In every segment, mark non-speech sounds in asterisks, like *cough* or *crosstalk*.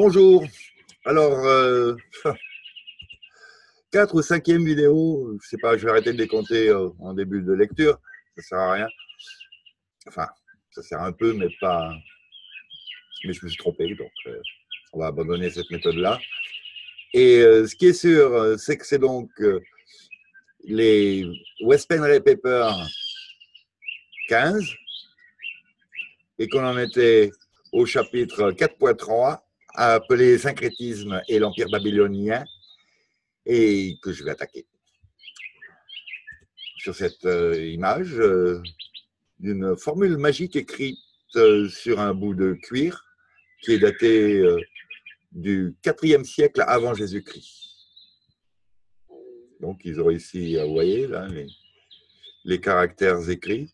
Bonjour. Alors, euh, *laughs* quatre ou cinquième vidéo, je sais pas, je vais arrêter de les compter euh, en début de lecture, ça sert à rien. Enfin, ça sert un peu, mais pas. Mais je me suis trompé, donc euh, on va abandonner cette méthode-là. Et ce qui est sûr, c'est que c'est donc les West Penn Paper 15 et qu'on en était au chapitre 4.3 appelé Syncrétisme et l'Empire babylonien et que je vais attaquer. Sur cette euh, image euh, d'une formule magique écrite euh, sur un bout de cuir qui est daté du 4e siècle avant Jésus-Christ. Donc ils ont ici, vous voyez, là, les, les caractères écrits.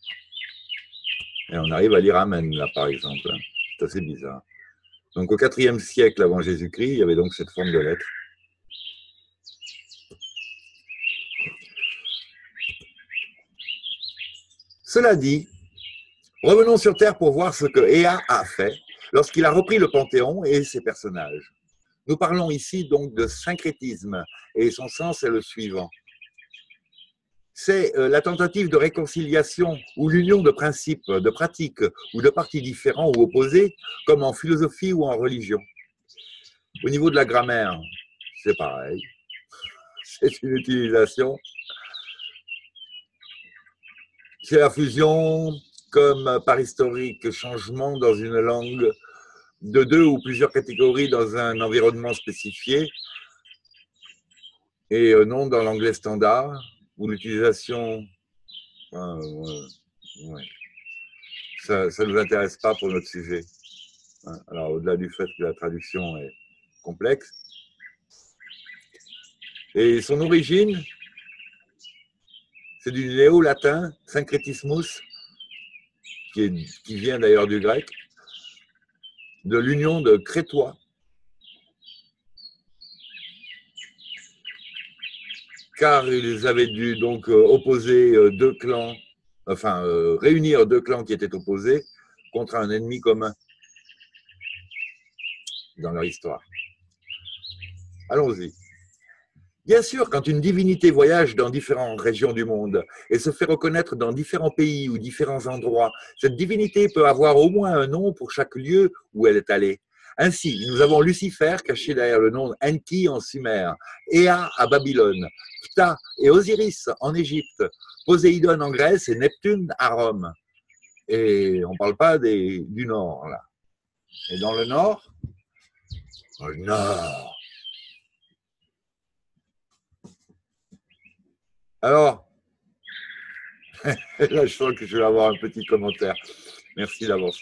Et on arrive à lire Amen, là, par exemple. C'est assez bizarre. Donc, au IVe siècle avant Jésus-Christ, il y avait donc cette forme de lettre. Cela dit, revenons sur Terre pour voir ce que Ea a fait lorsqu'il a repris le Panthéon et ses personnages. Nous parlons ici donc de syncrétisme et son sens est le suivant c'est euh, la tentative de réconciliation ou l'union de principes, de pratiques ou de partis différents ou opposés, comme en philosophie ou en religion. Au niveau de la grammaire, c'est pareil. *laughs* C'est une utilisation. C'est la fusion comme par historique changement dans une langue de deux ou plusieurs catégories dans un environnement spécifié et euh, non dans l'anglais standard ou l'utilisation, ça ne nous intéresse pas pour notre sujet. Hein, alors, au-delà du fait que la traduction est complexe. Et son origine, c'est du néo-latin, syncrétismus, qui, qui vient d'ailleurs du grec, de l'union de crétois car ils avaient dû donc euh, opposer euh, deux clans, enfin euh, réunir deux clans qui étaient opposés contre un ennemi commun dans leur histoire. Allons-y. Bien sûr, quand une divinité voyage dans différentes régions du monde et se fait reconnaître dans différents pays ou différents endroits, cette divinité peut avoir au moins un nom pour chaque lieu où elle est allée. Ainsi, nous avons Lucifer caché derrière le nom Enki en Sumer, Ea à Babylone, Ptah et Osiris en Égypte, Poséidon en Grèce et Neptune à Rome. Et on ne parle pas des, du Nord, là. Et dans le Nord? Dans le Nord. Alors, *laughs* là, je sens que je vais avoir un petit commentaire. Merci d'avance.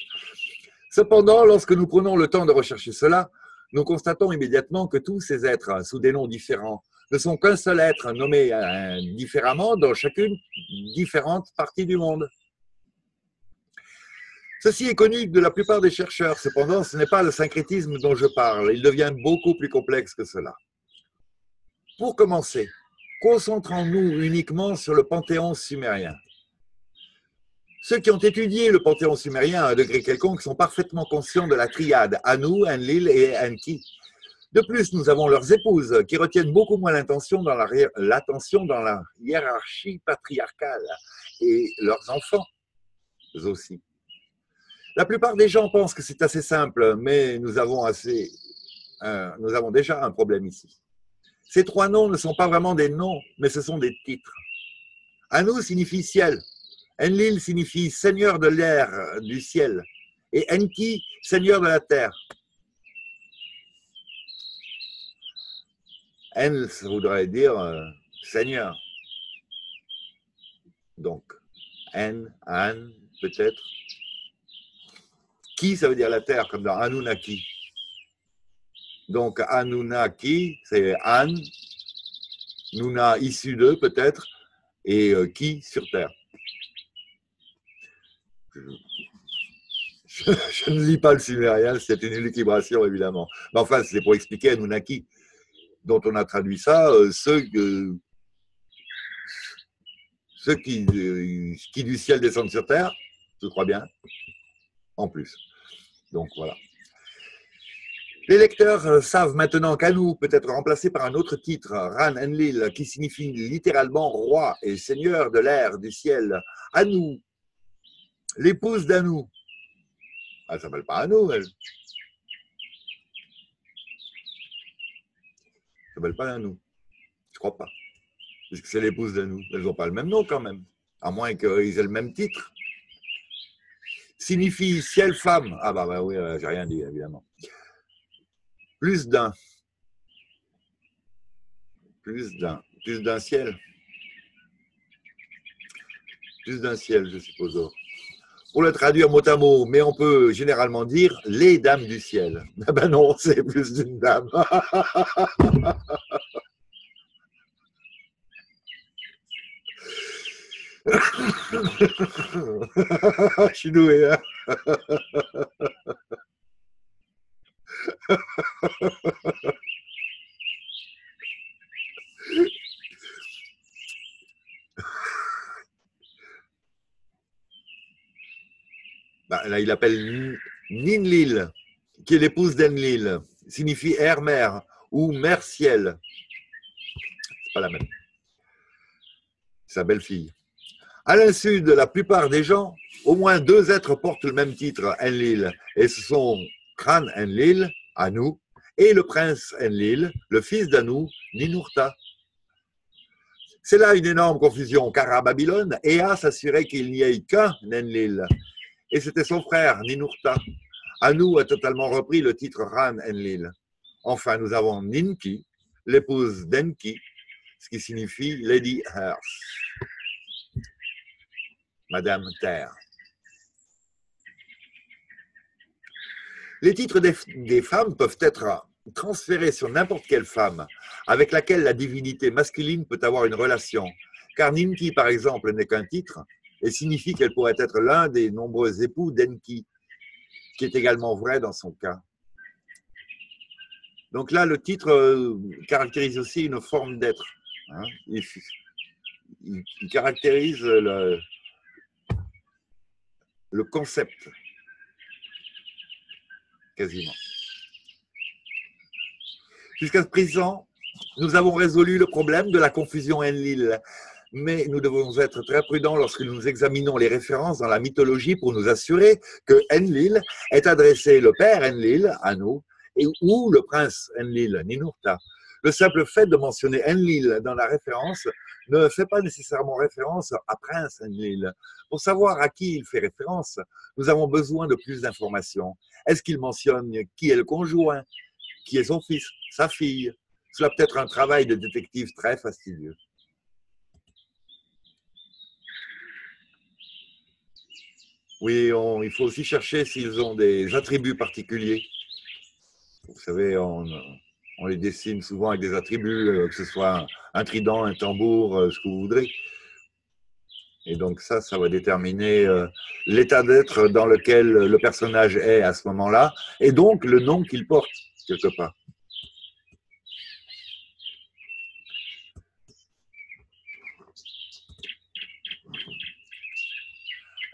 Cependant, lorsque nous prenons le temps de rechercher cela, nous constatons immédiatement que tous ces êtres, sous des noms différents, ne sont qu'un seul être nommé euh, différemment dans chacune différente partie du monde. Ceci est connu de la plupart des chercheurs. Cependant, ce n'est pas le syncrétisme dont je parle. Il devient beaucoup plus complexe que cela. Pour commencer, concentrons-nous uniquement sur le panthéon sumérien. Ceux qui ont étudié le panthéon sumérien à un degré quelconque sont parfaitement conscients de la triade Anu, Enlil et Enki. De plus, nous avons leurs épouses qui retiennent beaucoup moins l'attention dans, la hiérarchie patriarcale et leurs enfants aussi. La plupart des gens pensent que c'est assez simple, mais nous avons, assez, nous avons déjà un problème ici. Ces trois noms ne sont pas vraiment des noms, mais ce sont des titres. Anu signifie ciel, Enlil signifie seigneur de l'air, du ciel, et Enki, seigneur de la terre. En, voudrait dire euh, seigneur. Donc, En, An, peut-être. Qui, ça veut dire la terre, comme dans Anunnaki. Donc, Anunnaki, c'est An, Nuna issu d'eux, peut-être, et euh, qui sur terre. Je, ne lis pas le sumérien, c'est une équilibration évidemment. Mais enfin, c'est pour expliquer Anunnaki, dont on a traduit ça, euh, ceux, euh, qui du ciel descendent sur terre, je crois bien, en plus. Donc voilà. Les lecteurs euh, savent maintenant qu'Anou peut être remplacé par un autre titre, Ran Enlil, qui signifie littéralement roi et seigneur de l'air, du ciel. Anou, l'épouse d'Anou. Elle s'appelle pas Anou, elle. Elle s'appelle pas Anou. Je crois pas. C'est l'épouse d'Anou. Elles n'ont pas le même nom quand même. À moins qu'ils aient le même titre. Signifie ciel-femme. Ah bah, bah oui, euh, j'ai rien dit, évidemment. Plus d'un. Plus d'un. Plus d'un ciel. Plus d'un ciel, je suppose. Pour le traduire mot à mot, mais on peut généralement dire les dames du ciel. *laughs* Ah ben non, c'est plus d'une dame. *laughs* Je suis doué, hein *laughs* bah, là, il appelle Ninlil, qui est l'épouse d'Enlil, signifie air-mer ou mer-ciel. C'est pas la même. Sa belle-fille. À l'insu de la plupart des gens, au moins deux êtres portent le même titre, Enlil, et ce sont Kran Enlil, Anu, et le prince Enlil, le fils d'Anu, Ninurta. C'est là une énorme confusion, car à Babylone, Ea s'assurait qu'il n'y ait qu'un Enlil, et c'était son frère, Ninurta. Anu a totalement repris le titre Ran Enlil. Enfin, nous avons Ninki, l'épouse d'Enki, ce qui signifie Lady Earth, Madame Terre. Les titres des, femmes peuvent être transférés sur n'importe quelle femme avec laquelle la divinité masculine peut avoir une relation. Car Ninki, par exemple, n'est qu'un titre et signifie qu'elle pourrait être l'un des nombreux époux d'Enki, qui est également vrai dans son cas. Donc là, le titre euh, caractérise aussi une forme d'être. Hein. Il, caractérise le, le concept quasiment. Jusqu'à présent, nous avons résolu le problème de la confusion Enlil, mais nous devons être très prudents lorsque nous examinons les références dans la mythologie pour nous assurer que Enlil est adressé le père Enlil à nous et ou le prince Enlil, Ninurta. Le simple fait de mentionner Enlil dans la référence ne fait pas nécessairement référence à Prince Enlil. Pour savoir à qui il fait référence, nous avons besoin de plus d'informations. Est-ce qu'il mentionne qui est le conjoint, qui est son fils, sa fille? Cela peut être un travail de détective très fastidieux. Oui, il faut aussi chercher s'ils ont des attributs particuliers. Vous savez, on, on les dessine souvent avec des attributs, euh, que ce soit un, trident, un tambour, euh, ce que vous voudrez. Et donc ça, ça va déterminer euh, l'état d'être dans lequel le personnage est à ce moment-là, et donc le nom qu'il porte, quelque part.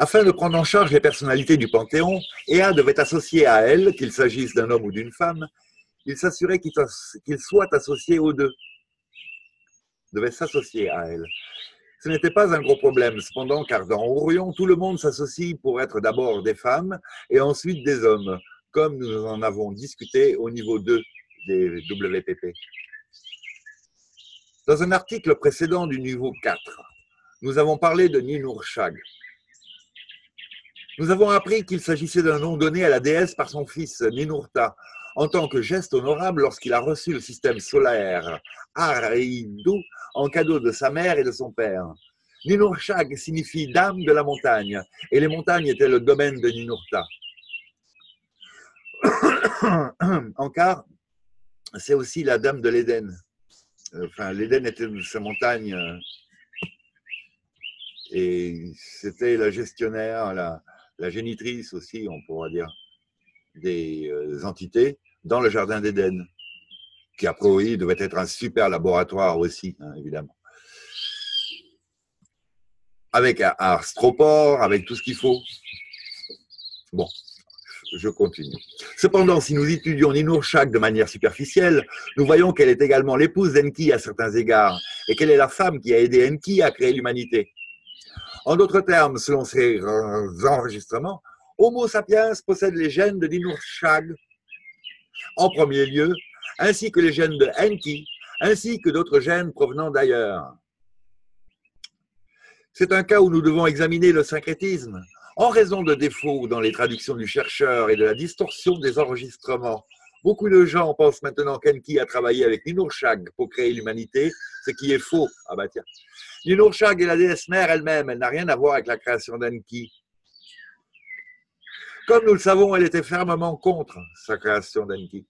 Afin de prendre en charge les personnalités du Panthéon, Ea devait associer à elle, qu'il s'agisse d'un homme ou d'une femme, il s'assurait qu'il soit associé aux deux. Devait s'associer à elle. Ce n'était pas un gros problème, cependant, car dans Orion, tout le monde s'associe pour être d'abord des femmes et ensuite des hommes, comme nous en avons discuté au niveau 2 des WPP. Dans un article précédent du niveau 4, nous avons parlé de Ninurshag. Nous avons appris qu'il s'agissait d'un nom donné à la déesse par son fils Ninurta, en tant que geste honorable lorsqu'il a reçu le système solaire Aridu en cadeau de sa mère et de son père. Ninurshag signifie dame de la montagne, et les montagnes étaient le domaine de Ninurta. *coughs* Ankar, c'est aussi la dame de l'Éden. Enfin, l'Éden était sa montagne, et c'était la gestionnaire, la, la génitrice aussi, on pourra dire, des euh, entités dans le jardin d'Éden, qui a priori devait être un super laboratoire aussi, hein, évidemment. Avec un, astroport, avec tout ce qu'il faut. Bon, je continue. Cependant, si nous étudions Ninurshag de manière superficielle, nous voyons qu'elle est également l'épouse d'Enki à certains égards, et qu'elle est la femme qui a aidé Enki à créer l'humanité. En d'autres termes, selon ces enregistrements, Homo sapiens possède les gènes de Ninurshag en premier lieu, ainsi que les gènes de Enki, ainsi que d'autres gènes provenant d'ailleurs. C'est un cas où nous devons examiner le syncrétisme. En raison de défauts dans les traductions du chercheur et de la distorsion des enregistrements, beaucoup de gens pensent maintenant qu'Enki a travaillé avec Ninurshag pour créer l'humanité, ce qui est faux. Ah bah tiens. Ninurshag est la déesse mère elle-même, elle n'a rien à voir avec la création d'Enki. Comme nous le savons, elle était fermement contre sa création d'Enki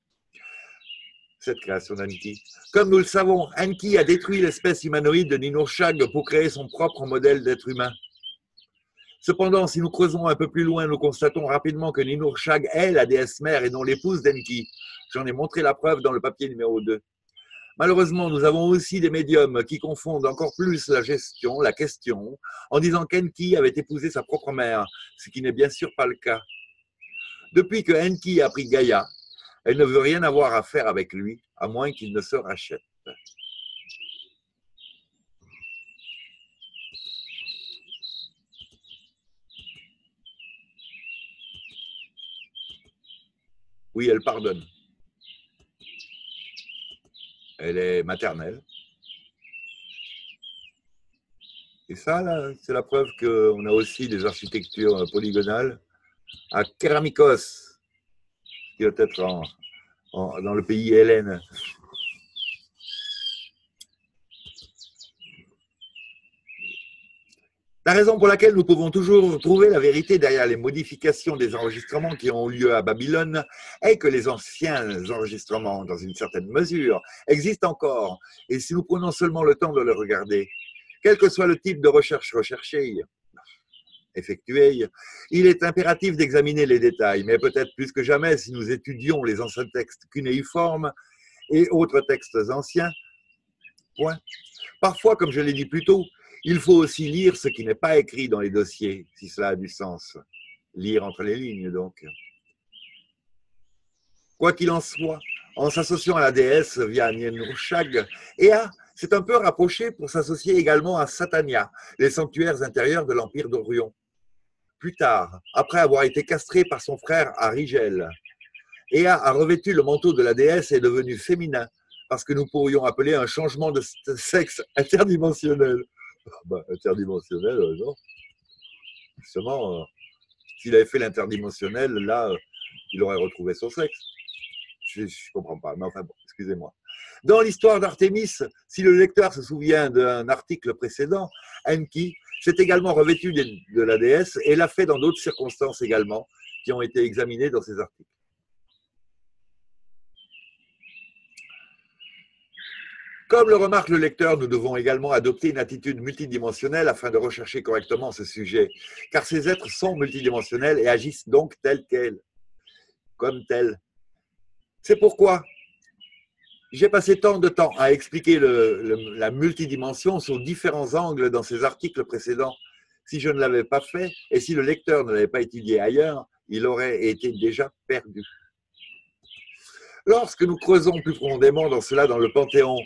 cette création d'Anki. Comme nous le savons, Anki a détruit l'espèce humanoïde de Ninurshag pour créer son propre modèle d'être humain. Cependant, si nous creusons un peu plus loin, nous constatons rapidement que Ninurshag est la déesse mère et non l'épouse d'Enki. J'en ai montré la preuve dans le papier numéro 2. Malheureusement, nous avons aussi des médiums qui confondent encore plus la gestion, la question, en disant qu'Enki avait épousé sa propre mère, ce qui n'est bien sûr pas le cas. Depuis que Enki a pris Gaïa, elle ne veut rien avoir à faire avec lui, à moins qu'il ne se rachète. Oui, elle pardonne. Elle est maternelle. Et ça, c'est la preuve qu'on a aussi des architectures polygonales à Keramikos, qui doit être dans le pays Hélène. La raison pour laquelle nous pouvons toujours trouver la vérité derrière les modifications des enregistrements qui ont lieu à Babylone est que les anciens enregistrements, dans une certaine mesure, existent encore. Et si nous prenons seulement le temps de les regarder, quel que soit le type de recherche recherchée, effectuée, il est impératif d'examiner les détails, mais peut-être plus que jamais si nous étudions les anciens textes cunéiformes et autres textes anciens. Point. Parfois, comme je l'ai dit plus tôt, il faut aussi lire ce qui n'est pas écrit dans les dossiers, si cela a du sens. Lire entre les lignes, donc. Quoi qu'il en soit, en s'associant à la déesse via Nienrushag, Ea s'est un peu rapproché pour s'associer également à Satania, les sanctuaires intérieurs de l'Empire d'Orion plus tard, après avoir été castré par son frère Arigel. Ea a revêtu le manteau de la déesse et est devenu féminin, parce que nous pourrions appeler un changement de sexe interdimensionnel. Ah bah, interdimensionnel, euh, non. Justement, euh, s'il avait fait l'interdimensionnel, là, euh, il aurait retrouvé son sexe. Je ne comprends pas, mais enfin bon, excusez-moi. Dans l'histoire d'Artémis, si le lecteur se souvient d'un article précédent, Enki s'est également revêtu de la déesse et l'a fait dans d'autres circonstances également qui ont été examinées dans ces articles. Comme le remarque le lecteur, nous devons également adopter une attitude multidimensionnelle afin de rechercher correctement ce sujet, car ces êtres sont multidimensionnels et agissent donc tels quels, comme tels. C'est pourquoi j'ai passé tant de temps à expliquer la multidimension sous différents angles dans ces articles précédents. Si je ne l'avais pas fait et si le lecteur ne l'avait pas étudié ailleurs, il aurait été déjà perdu. Lorsque nous creusons plus profondément dans cela dans le Panthéon,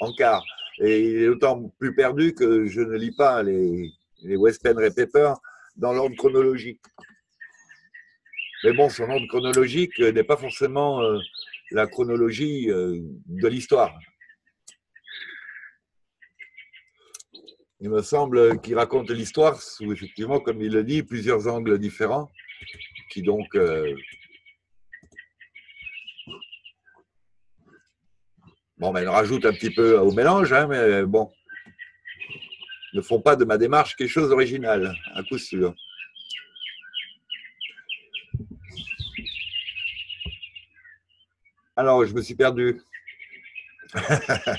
en quart, et il est d'autant plus perdu que je ne lis pas les, les West Penn Pepper dans l'ordre chronologique. Mais bon, son ordre chronologique n'est pas forcément euh, la chronologie euh, de l'histoire. Il me semble qu'il raconte l'histoire sous, effectivement, comme il le dit, plusieurs angles différents, qui donc euh, Bon, ben, rajoute un petit peu au mélange, hein, mais bon, ne font pas de ma démarche quelque chose d'original, à coup sûr. Alors, je me suis perdu. *laughs* ah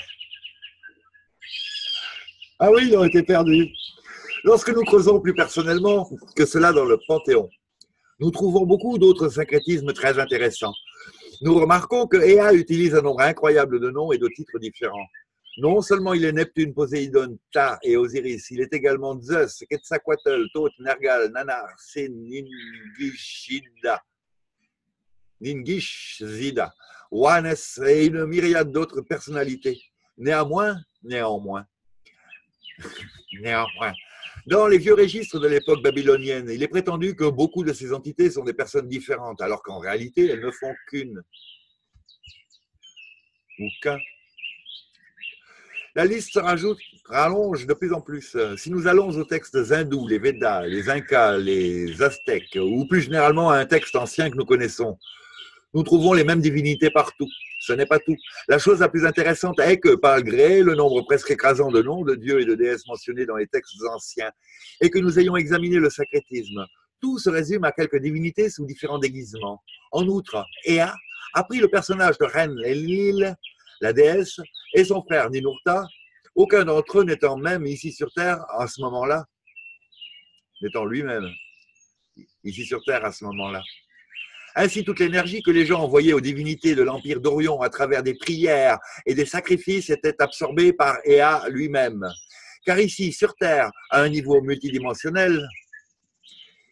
oui, ils ont été perdus. Lorsque nous creusons plus personnellement que cela dans le Panthéon, nous trouvons beaucoup d'autres syncrétismes très intéressants. Nous remarquons que Ea utilise un nombre incroyable de noms et de titres différents. Non seulement il est Neptune, Poséidon, Ta et Osiris, il est également Zeus, Quetzalcoatl, Thoth, Nergal, Nanar, Sin, Ningishida, Ningish, Zida, Wanes et une myriade d'autres personnalités. Néanmoins, néanmoins, *laughs* néanmoins, dans les vieux registres de l'époque babylonienne, il est prétendu que beaucoup de ces entités sont des personnes différentes, alors qu'en réalité, elles ne font qu'une ou qu'un. La liste se rajoute, rallonge de plus en plus. Si nous allons aux textes hindous, les Védas, les Incas, les Aztèques, ou plus généralement à un texte ancien que nous connaissons, nous trouvons les mêmes divinités partout. Ce n'est pas tout. La chose la plus intéressante est que, malgré le nombre presque écrasant de noms de dieux et de déesses mentionnés dans les textes anciens, et que nous ayons examiné le sacrétisme, tout se résume à quelques divinités sous différents déguisements. En outre, Ea a pris le personnage de Ren Enlil, la déesse, et son frère Ninurta, aucun d'entre eux n'étant même ici sur Terre à ce moment-là, n'étant lui-même ici sur Terre à ce moment-là. Ainsi, toute l'énergie que les gens envoyaient aux divinités de l'Empire d'Orion à travers des prières et des sacrifices était absorbée par Ea lui-même. Car ici, sur Terre, à un niveau multidimensionnel,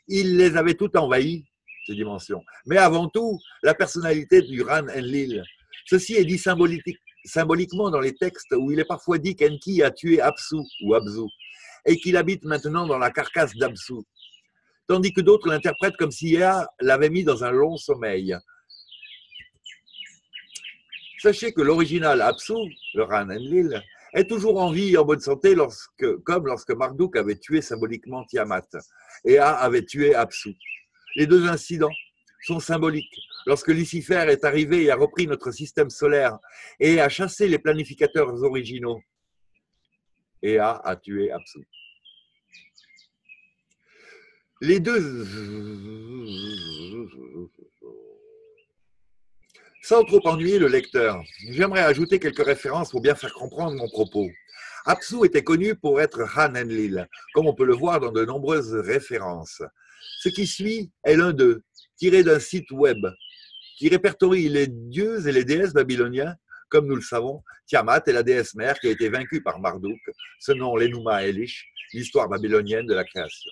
il les avait toutes envahies, ces dimensions. Mais avant tout, la personnalité du Ran Enlil. Ceci est dit symboliquement dans les textes où il est parfois dit qu'Enki a tué Apsu ou Abzu et qu'il habite maintenant dans la carcasse d'Absu tandis que d'autres l'interprètent comme si Ea l'avait mis dans un long sommeil. Sachez que l'original Apsu, le Ran Enlil, est toujours en vie et en bonne santé comme lorsque Marduk avait tué symboliquement Tiamat et A avait tué Apsu. Les deux incidents sont symboliques. Lorsque Lucifer est arrivé et a repris notre système solaire et a chassé les planificateurs originaux, Ea a tué Apsu. Les deux. Sans trop ennuyer le lecteur, j'aimerais ajouter quelques références pour bien faire comprendre mon propos. Apsu était connu pour être Han Enlil, comme on peut le voir dans de nombreuses références. Ce qui suit est l'un d'eux, tiré d'un site web qui répertorie les dieux et les déesses babyloniens, comme nous le savons. Tiamat est la déesse mère qui a été vaincue par Marduk, nom l'Enuma Elish, l'histoire babylonienne de la création.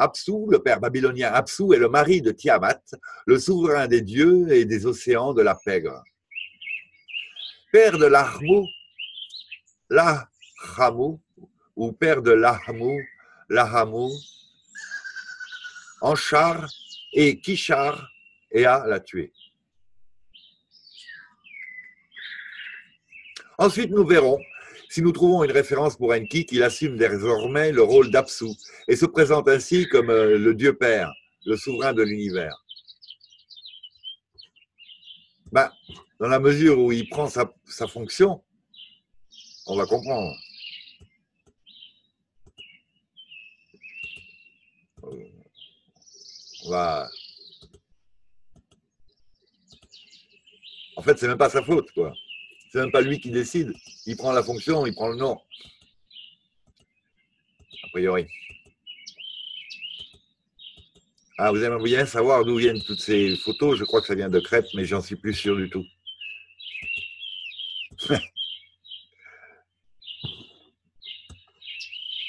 Apsu, le père babylonien Apsu, est le mari de Tiamat, le souverain des dieux et des océans de la pègre. Père de l'Armou, Lahamou, ou père de l'Ahamou, Lahamou, Anchar et Kishar, et a la tué. Ensuite, nous verrons si nous trouvons une référence pour Enki, qu'il assume désormais le rôle d'Apsu et se présente ainsi comme euh, le Dieu Père, le souverain de l'univers. Ben, dans la mesure où il prend sa, fonction, on va comprendre. Va. En fait, c'est même pas sa faute, quoi. C'est même pas lui qui décide. Il prend la fonction, il prend le nom. A priori. Ah, vous aimeriez bien savoir d'où viennent toutes ces photos. Je crois que ça vient de Crète, mais j'en suis plus sûr du tout. *laughs*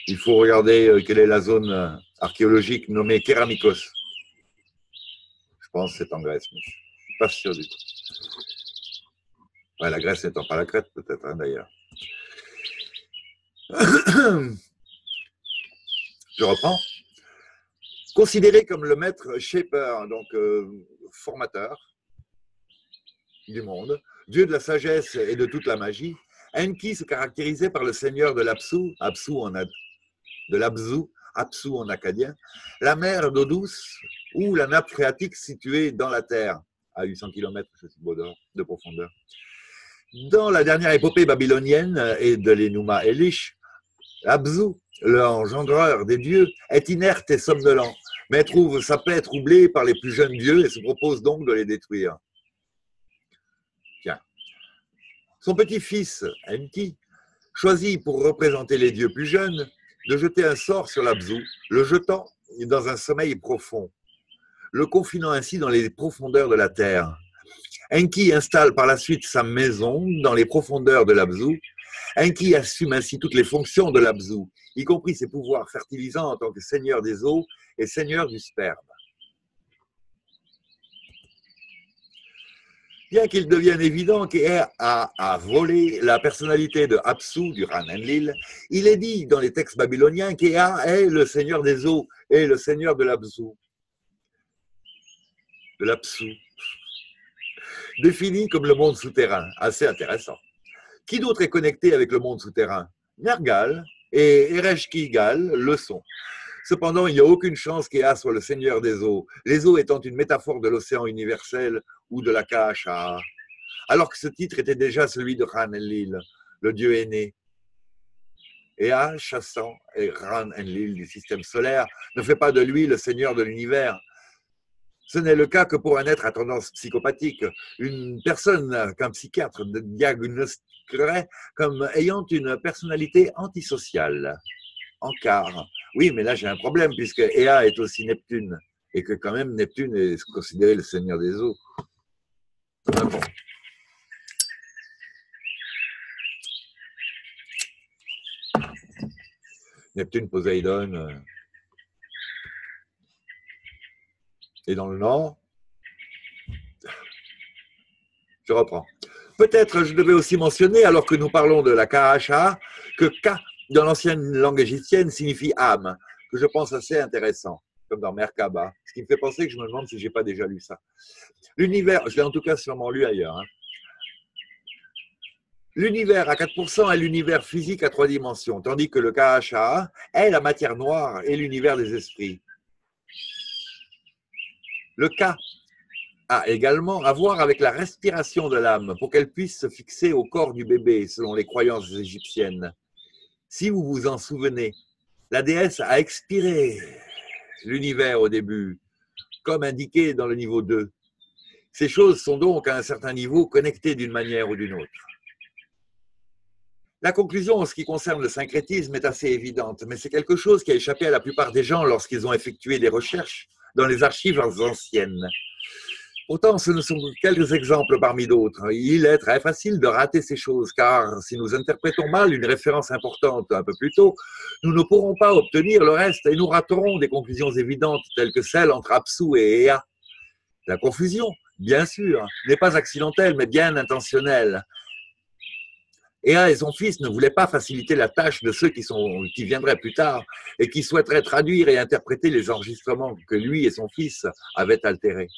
Il faut regarder euh, quelle est la zone euh, archéologique nommée Kéramikos. Je pense que c'est en Grèce, mais je ne suis pas sûr du tout la Grèce n'étant pas la Crète, peut-être, hein, d'ailleurs. *clears throat* Je reprends. Considéré comme le maître shaper, donc euh, formateur du monde, dieu de la sagesse et de toute la magie, Enki se caractérisait par le seigneur de l'Apsu, Apsu en de l'Abzu, Apsu en acadien, la mer d'eau douce ou la nappe phréatique située dans la terre à 800 km de profondeur. Dans la dernière épopée babylonienne et de l'Enuma Elish, Abzu, l'engendreur des dieux, est inerte et somnolent, mais trouve sa paix troublée par les plus jeunes dieux et se propose donc de les détruire. Tiens. Son petit-fils, Enki, choisit pour représenter les dieux plus jeunes de jeter un sort sur l'Abzu, le jetant dans un sommeil profond, le confinant ainsi dans les profondeurs de la terre. Enki installe par la suite sa maison dans les profondeurs de l'Abzu. Enki assume ainsi toutes les fonctions de l'Abzu, y compris ses pouvoirs fertilisants en tant que seigneur des eaux et seigneur du sperme. bien qu'il devienne évident qu'Ea a, volé la personnalité de Apsu, du Ran Enlil, il est dit dans les textes babyloniens qu'Ea est le seigneur des eaux et le seigneur de l'Apsu. De. Défini comme le monde souterrain. Assez intéressant. Qui d'autre est connecté avec le monde souterrain? Nergal et Ereshkigal le sont. Cependant, il n'y a aucune chance qu'Ea soit le seigneur des eaux, les eaux étant une métaphore de l'océan universel ou de la Kaasha, alors que ce titre était déjà celui de Ran Enlil, le dieu aîné. Ea, chassant et Ran Enlil du système solaire, ne fait pas de lui le seigneur de l'univers. Ce n'est le cas que pour un être à tendance psychopathique, une personne qu'un psychiatre diagnostiquerait comme ayant une personnalité antisociale en quart. Oui, mais là j'ai un problème puisque Ea est aussi Neptune et que quand même Neptune est considéré le seigneur des eaux. Ah Neptune, Poséidon. Euh. Dans le nord, je reprends. Peut-être je devais aussi mentionner, alors que nous parlons de la Kaasha, que Ka dans l'ancienne langue égyptienne signifie âme, que je pense assez intéressant, comme dans Merkaba, ce qui me fait penser que je me demande si je n'ai pas déjà lu ça. L'univers, je l'ai en tout cas sûrement lu ailleurs. Hein. L'univers à 4% est l'univers physique à trois dimensions, tandis que le KHA est la matière noire et l'univers des esprits. Le K a également à voir avec la respiration de l'âme pour qu'elle puisse se fixer au corps du bébé, selon les croyances égyptiennes. Si vous vous en souvenez, la déesse a expiré l'univers au début, comme indiqué dans le niveau 2. Ces choses sont donc à un certain niveau connectées d'une manière ou d'une autre. La conclusion en ce qui concerne le syncrétisme est assez évidente, mais c'est quelque chose qui a échappé à la plupart des gens lorsqu'ils ont effectué des recherches dans les archives anciennes. Pourtant, ce ne sont que quelques exemples parmi d'autres. Il est très facile de rater ces choses, car si nous interprétons mal une référence importante un peu plus tôt, nous ne pourrons pas obtenir le reste et nous raterons des conclusions évidentes telles que celles entre Apsu et Ea. La confusion, bien sûr, n'est pas accidentelle, mais bien intentionnelle. Et son fils ne voulaient pas faciliter la tâche de ceux qui viendraient plus tard et qui souhaiteraient traduire et interpréter les enregistrements que lui et son fils avaient altérés.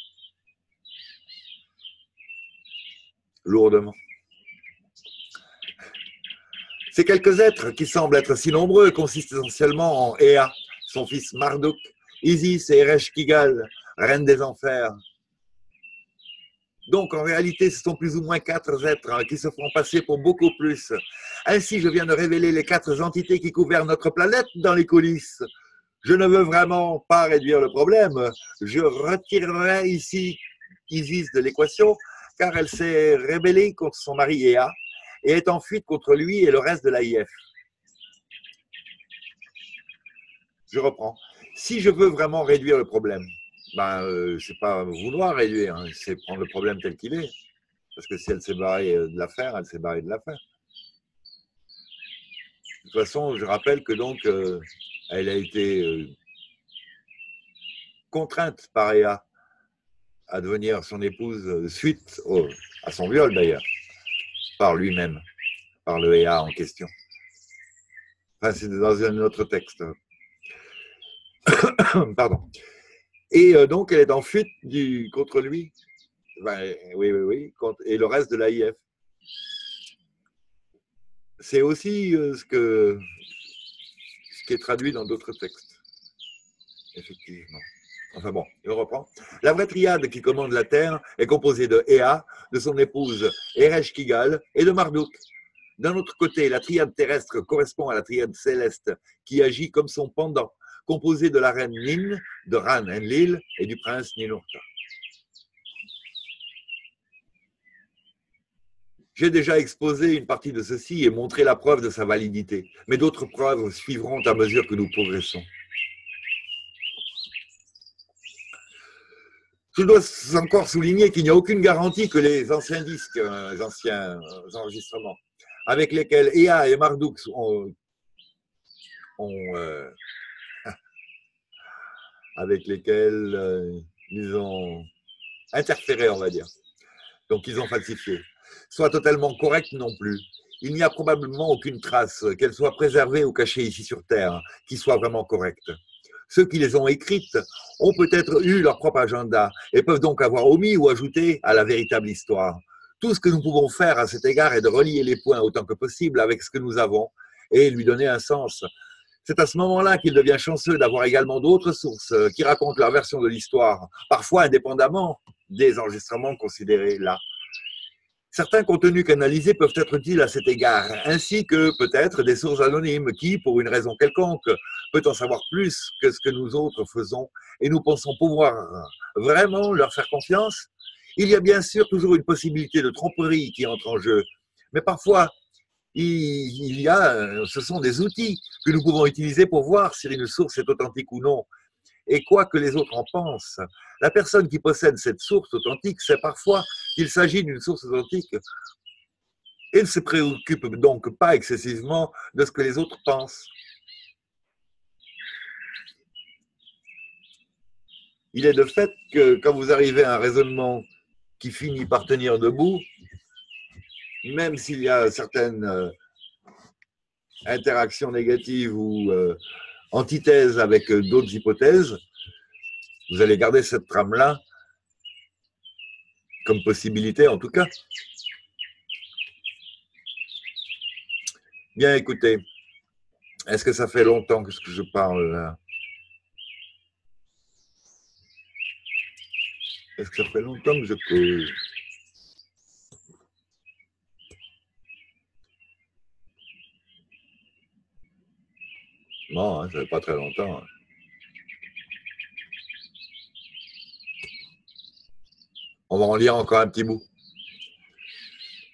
lourdement. Ces quelques êtres qui semblent être si nombreux consistent essentiellement en Ea, son fils Marduk, Isis et Ereshkigal, reine des enfers. Donc en réalité, ce sont plus ou moins quatre êtres hein, qui se font passer pour beaucoup plus. Ainsi, je viens de révéler les quatre entités qui gouvernent notre planète dans les coulisses. Je ne veux vraiment pas réduire le problème. Je retirerai ici Isis de l'équation car elle s'est rébellée contre son mari Ea et est en fuite contre lui et le reste de l'AIF. Je reprends. Si je veux vraiment réduire le problème, ben, euh, pas vouloir réduire, hein, c'est prendre le problème tel qu'il est. Parce que si elle s'est barrée de l'affaire, elle s'est barrée de l'affaire. De toute façon, je rappelle que donc, euh, elle a été euh, contrainte par Ea à devenir son épouse euh, suite à son viol d'ailleurs, par lui-même, par le EA en question. Enfin, c'est dans un autre texte. *coughs* Pardon. Et euh, donc, elle est en fuite contre lui. oui. et le reste de l'AIF. C'est aussi euh, ce, que, ce qui est traduit dans d'autres textes. Effectivement. Enfin bon, je reprends. La vraie triade qui commande la terre est composée de Ea, de son épouse Eresh Kigal et de Marduk. D'un autre côté, la triade terrestre correspond à la triade céleste qui agit comme son pendant, composée de la reine Nin, de Ran Enlil et du prince Ninurta. J'ai déjà exposé une partie de ceci et montré la preuve de sa validité, mais d'autres preuves suivront à mesure que nous progressons. Je dois encore souligner qu'il n'y a aucune garantie que les anciens disques, euh, les anciens euh, enregistrements, avec lesquels Ea et Marduk ont, euh, avec lesquels ils ont interféré, on va dire. donc ils ont falsifié, soit totalement correcte non plus. Il n'y a probablement aucune trace, qu'elle soit préservée ou cachée ici sur Terre, qui soit vraiment correcte. Ceux qui les ont écrites ont peut-être eu leur propre agenda et peuvent donc avoir omis ou ajouté à la véritable histoire. Tout ce que nous pouvons faire à cet égard est de relier les points autant que possible avec ce que nous avons et lui donner un sens. C'est à ce moment-là qu'il devient chanceux d'avoir également d'autres sources qui racontent leur version de l'histoire, parfois indépendamment des enregistrements considérés là. Certains contenus canalisés peuvent être utiles à cet égard, ainsi que peut-être des sources anonymes qui, pour une raison quelconque, peut en savoir plus que ce que nous autres faisons et nous pensons pouvoir vraiment leur faire confiance. Il y a bien sûr toujours une possibilité de tromperie qui entre en jeu, mais parfois il y a, ce sont des outils que nous pouvons utiliser pour voir si une source est authentique ou non. Et quoi que les autres en pensent, la personne qui possède cette source authentique sait parfois qu'il s'agit d'une source authentique et ne se préoccupe donc pas excessivement de ce que les autres pensent. Il est de fait que quand vous arrivez à un raisonnement qui finit par tenir debout, même s'il y a certaines euh, interactions négatives ou euh, antithèses avec euh, d'autres hypothèses, vous allez garder cette trame-là comme possibilité en tout cas. Bien, écoutez, est-ce que ça fait longtemps que je parle là? Est-ce que ça fait longtemps que je peux Non, hein, pas très longtemps. On va en lire encore un petit bout.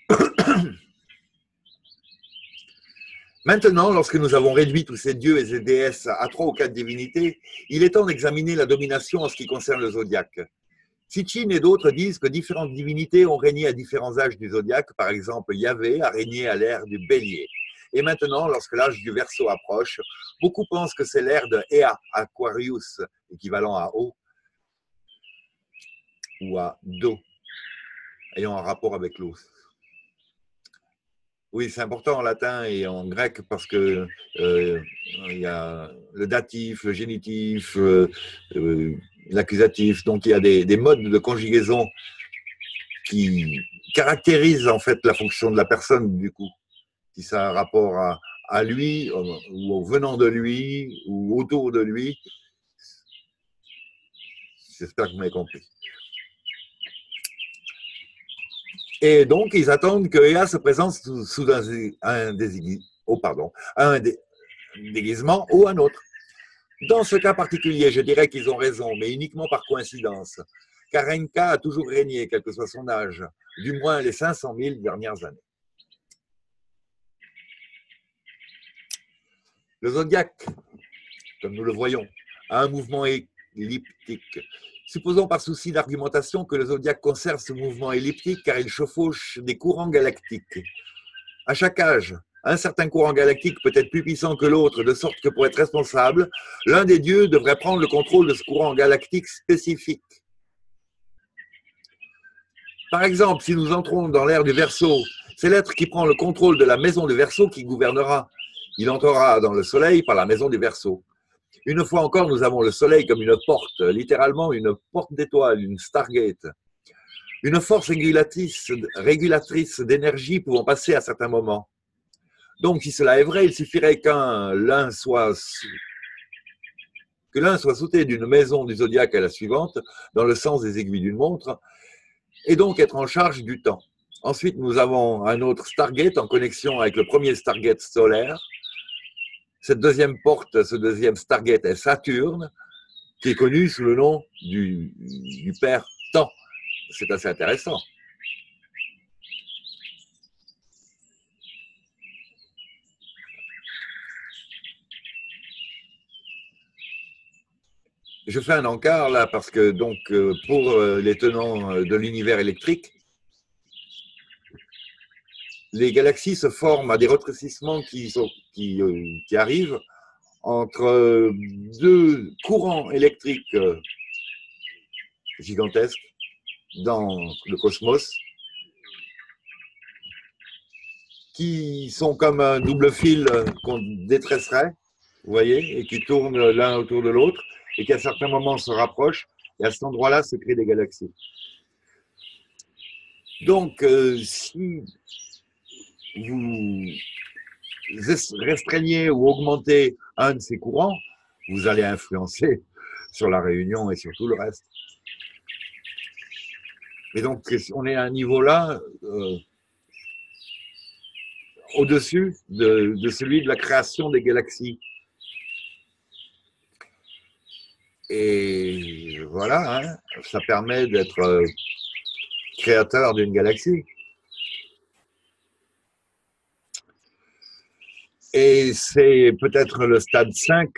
*coughs* Maintenant, lorsque nous avons réduit tous ces dieux et ces déesses à trois ou quatre divinités, il est temps d'examiner la domination en ce qui concerne le zodiaque. Sitchin et d'autres disent que différentes divinités ont régné à différents âges du zodiaque. Par exemple, Yahvé a régné à l'ère du bélier. Et maintenant, lorsque l'âge du Verseau approche, beaucoup pensent que c'est l'ère de Ea, Aquarius, équivalent à O, ou à Do, ayant un rapport avec l'eau. Oui, c'est important en latin et en grec parce que euh, il y a le datif, le génitif, euh, euh, l'accusatif. Donc il y a des, des, modes de conjugaison qui caractérisent en fait la fonction de la personne du coup si ça a un rapport à, lui, ou au venant de lui, ou autour de lui. J'espère que vous m'avez compris. Et donc, ils attendent que Ea se présente sous, un, oh, pardon, un déguisement ou un autre. Dans ce cas particulier, je dirais qu'ils ont raison, mais uniquement par coïncidence, car Renka a toujours régné, quel que soit son âge, du moins les 500 000 dernières années. Le zodiaque, comme nous le voyons, a un mouvement elliptique. Supposons par souci d'argumentation que le zodiaque conserve ce mouvement elliptique car il chevauche des courants galactiques. À chaque âge, un certain courant galactique peut être plus puissant que l'autre, de sorte que pour être responsable, l'un des dieux devrait prendre le contrôle de ce courant galactique spécifique. Par exemple, si nous entrons dans l'ère du Verseau, c'est l'être qui prend le contrôle de la maison du Verseau qui gouvernera. Il entrera dans le soleil par la maison du Verseau. Une fois encore, nous avons le soleil comme une porte, littéralement une porte d'étoiles, une Stargate. Une force régulatrice, régulatrice d'énergie pouvant passer à certains moments. Donc, si cela est vrai, il suffirait que l'un soit sauté d'une maison du zodiaque à la suivante, dans le sens des aiguilles d'une montre, et donc être en charge du temps. Ensuite, nous avons un autre Stargate en connexion avec le premier Stargate solaire, cette deuxième porte, ce deuxième Stargate est Saturne, qui est connu sous le nom du, du père Temps. C'est assez intéressant. Je fais un encart là parce que donc euh, pour euh, les tenants euh, de l'univers électrique, les galaxies se forment à des qui, euh, qui arrivent entre euh, deux courants électriques euh, gigantesques dans le cosmos, qui sont comme un double fil qu'on détresserait, vous voyez, et qui tournent l'un autour de l'autre, et qui à certains moments se rapprochent, et à cet endroit-là se créent des galaxies. Donc, si vous restreignez ou augmentez un de ces courants, vous allez influencer sur la réunion et sur tout le reste. Et donc, on est à un niveau là, euh, au-dessus de, celui de la création des galaxies. Et voilà, hein, ça permet d'être euh, créateur d'une galaxie. Et c'est peut-être le stade 5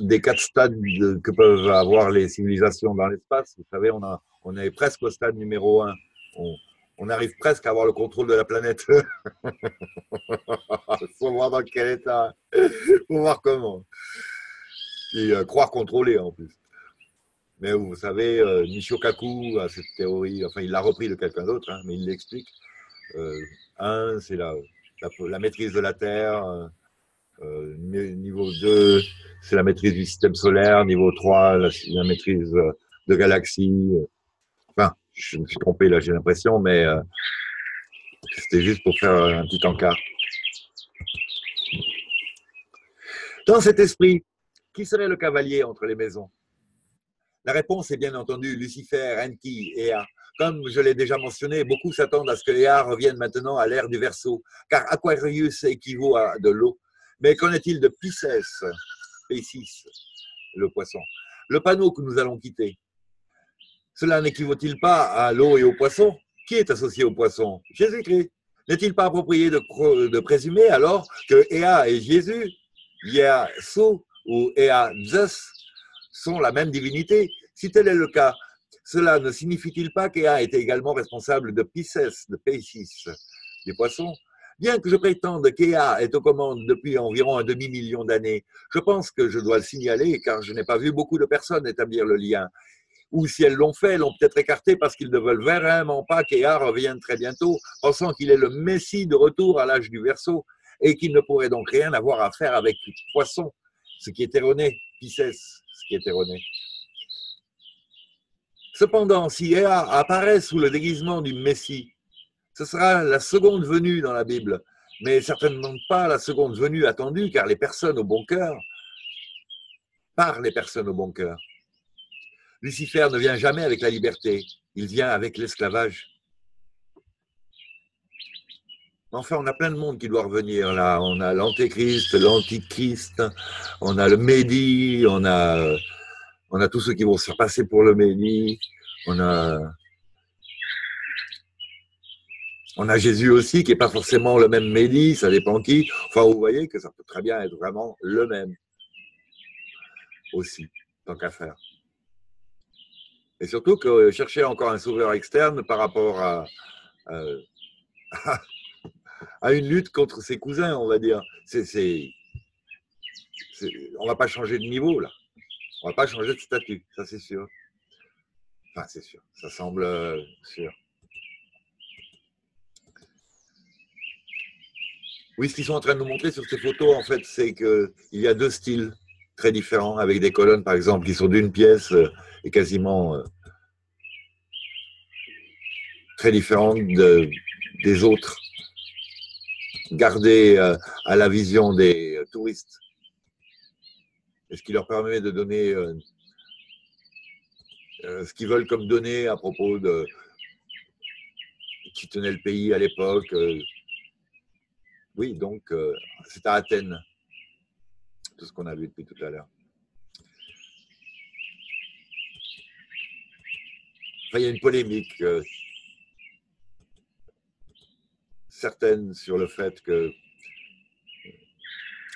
des quatre stades que peuvent avoir les civilisations dans l'espace. Vous savez, on, est presque au stade numéro 1. On, arrive presque à avoir le contrôle de la planète. *laughs* Il faut voir dans quel état. Il faut voir comment. Et euh, croire contrôler en plus. Mais vous savez, euh, a cette théorie, enfin il l'a repris de quelqu'un d'autre, hein, mais il l'explique. Euh, un, c'est la, la, maîtrise de la Terre. Euh, niveau 2, c'est la maîtrise du système solaire. Niveau 3, la, maîtrise de galaxies. Enfin, je me suis trompé là, j'ai l'impression, mais euh, c'était juste pour faire un petit encart. Dans cet esprit, qui serait le cavalier entre les maisons? La réponse est bien entendu Lucifer, Enki Ea. Comme je l'ai déjà mentionné, beaucoup s'attendent à ce que Ea revienne maintenant à l'ère du Verseau, car Aquarius équivaut à de l'eau. Mais qu'en est-il de Pisces, P6, le poisson? Le panneau que nous allons quitter, cela n'équivaut-il pas à l'eau et au poisson? Qui est associé au poisson? Jésus-Christ. N'est-il pas approprié de, présumer alors que Ea et Jésus, Yesu ou Ea Zeus, sont la même divinité? Si tel est le cas, cela ne signifie-t-il pas qu'Ea était également responsable de Pisces, de Piscis, des poissons Bien que je prétende qu'Ea est aux commandes depuis environ un demi-million d'années, je pense que je dois le signaler car je n'ai pas vu beaucoup de personnes établir le lien ou si elles l'ont fait, elles l'ont peut-être écarté parce qu'ils ne veulent vraiment pas qu'Ea revienne très bientôt, pensant qu'il est le Messie de retour à l'âge du Verseau et qu'il ne pourrait donc rien avoir à faire avec poisson, ce qui est erroné, Pisces, ce qui est erroné. Cependant, si Ea apparaît sous le déguisement du Messie, ce sera la seconde venue dans la Bible, mais certainement pas la seconde venue attendue, car les personnes au bon cœur, par les personnes au bon cœur, Lucifer ne vient jamais avec la liberté, il vient avec l'esclavage. Enfin, on a plein de monde qui doit revenir là. On a l'antéchrist, l'antichrist, on a le Médi, on a, on a tous ceux qui vont se faire passer pour le Médi, on a, on a Jésus aussi qui n'est pas forcément le même Médi, ça dépend qui. Enfin, vous voyez que ça peut très bien être vraiment le même aussi, tant qu'à faire. Et surtout que euh, chercher encore un sauveur externe par rapport à, *laughs* à, une lutte contre ses cousins, on va dire. C'est, on ne va pas changer de niveau, là. On ne va pas changer de statut, ça c'est sûr. Enfin, c'est sûr, ça semble euh, sûr. Oui, ce qu'ils sont en train de nous montrer sur ces photos, en fait, c'est qu'il y a deux styles très différents, avec des colonnes, par exemple, qui sont d'une pièce euh, et quasiment euh, très différentes des autres, gardées euh, à la vision des touristes. Et ce qui leur permet de donner ce qu'ils veulent comme données à propos de qui tenait le pays à l'époque. Oui, donc c'est à Athènes tout ce qu'on a vu depuis tout à l'heure. il y a une polémique euh, certaine sur le fait que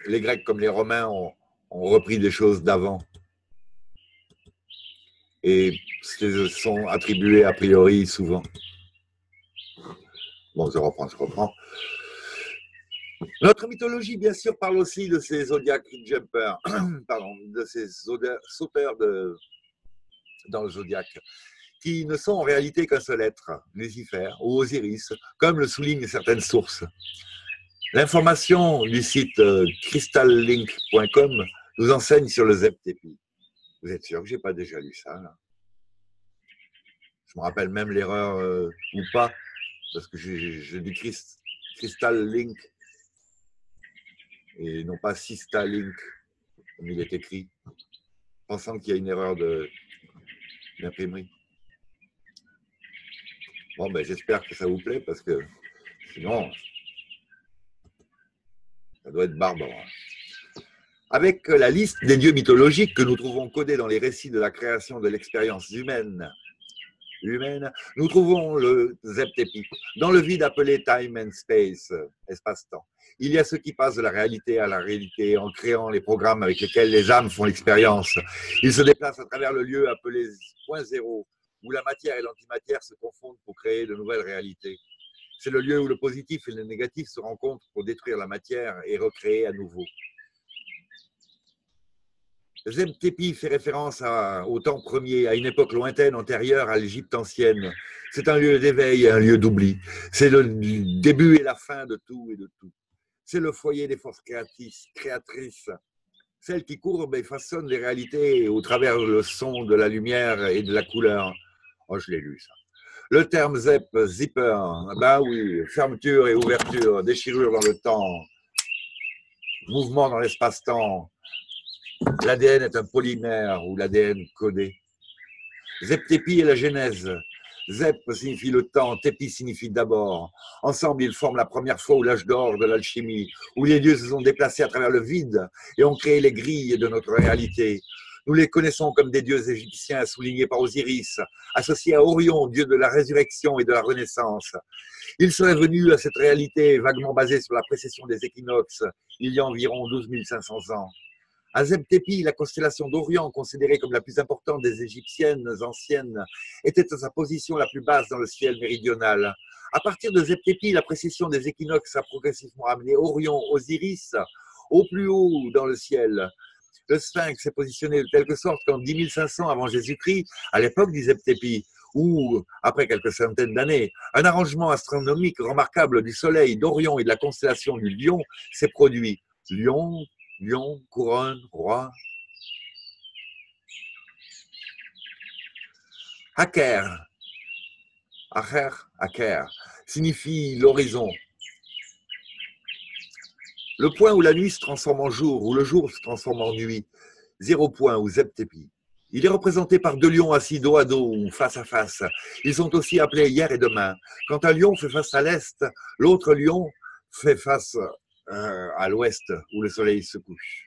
les Grecs comme les Romains ont, repris des choses d'avant et se sont attribuées a priori souvent. Bon, je reprends, je reprends. Notre mythologie, bien sûr, parle aussi de ces zodiac jumpers, *clears throat* pardon, de ces sauteurs de, dans le zodiaque, qui ne sont en réalité qu'un seul être, Lucifer ou Osiris, comme le soulignent certaines sources. L'information du site euh, crystallink.com nous enseigne sur le ZepTepi. Vous êtes sûr que je n'ai pas déjà lu ça Je me rappelle même l'erreur euh, ou pas, parce que je, dis Christ, Crystal Link et non pas Sistalink, comme il est écrit, pensant qu'il y a une erreur d'imprimerie. Bon, ben, j'espère que ça vous plaît parce que sinon, ça doit être barbare. Avec la liste des dieux mythologiques que nous trouvons codés dans les récits de la création de l'expérience humaine, nous trouvons le Zeptepi dans le vide appelé time and space, espace-temps. Il y a ceux qui passent de la réalité à la réalité en créant les programmes avec lesquels les âmes font l'expérience. Ils se déplacent à travers le lieu appelé point zéro, où la matière et l'antimatière se confondent pour créer de nouvelles réalités. C'est le lieu où le positif et le négatif se rencontrent pour détruire la matière et recréer à nouveau. Zemtepi fait référence au temps premier, à une époque lointaine antérieure à l'Égypte ancienne. C'est un lieu d'éveil, un lieu d'oubli. C'est le début et la fin de tout et de tout. C'est le foyer des forces créatrices, celles qui courbent et façonnent les réalités au travers le son de la lumière et de la couleur. Oh, je l'ai lu ça. Le terme zep, zipper, ben oui, fermeture et ouverture, déchirure dans le temps, mouvement dans l'espace-temps. L'ADN est un polymère ou l'ADN codé. Zeptepi est la genèse. Zep signifie le temps, Tepi signifie d'abord. Ensemble, ils forment la première fois où l'âge d'or de l'alchimie, où les dieux se sont déplacés à travers le vide et ont créé les grilles de notre réalité, nous les connaissons comme des dieux égyptiens soulignés par Osiris, associés à Orion, dieu de la résurrection et de la renaissance. Ils seraient venus à cette réalité vaguement basée sur la précession des équinoxes, il y a environ 12 500 ans. Azeb Tepi, la constellation d'Orient, considérée comme la plus importante des égyptiennes anciennes, était à sa position la plus basse dans le ciel méridional. À partir de Zeptepi, la précession des équinoxes a progressivement amené Orion, Osiris, au plus haut dans le ciel le sphinx s'est positionné de quelque sorte qu'en 10 500 avant Jésus-Christ, à l'époque du Zeptepi, ou après quelques centaines d'années, un arrangement astronomique remarquable du Soleil, d'Orion et de la constellation du Lion s'est produit. Lion, lion, couronne, roi. Aker, Acher, Aker, signifie l'horizon, le point où la nuit se transforme en jour, où le jour se transforme en nuit. Zéro point ou Zeptepi. Il est représenté par deux lions assis dos à dos ou face à face. Ils sont aussi appelés hier et demain. Quand un lion fait face à l'est, l'autre lion fait face euh, à l'ouest où le soleil se couche,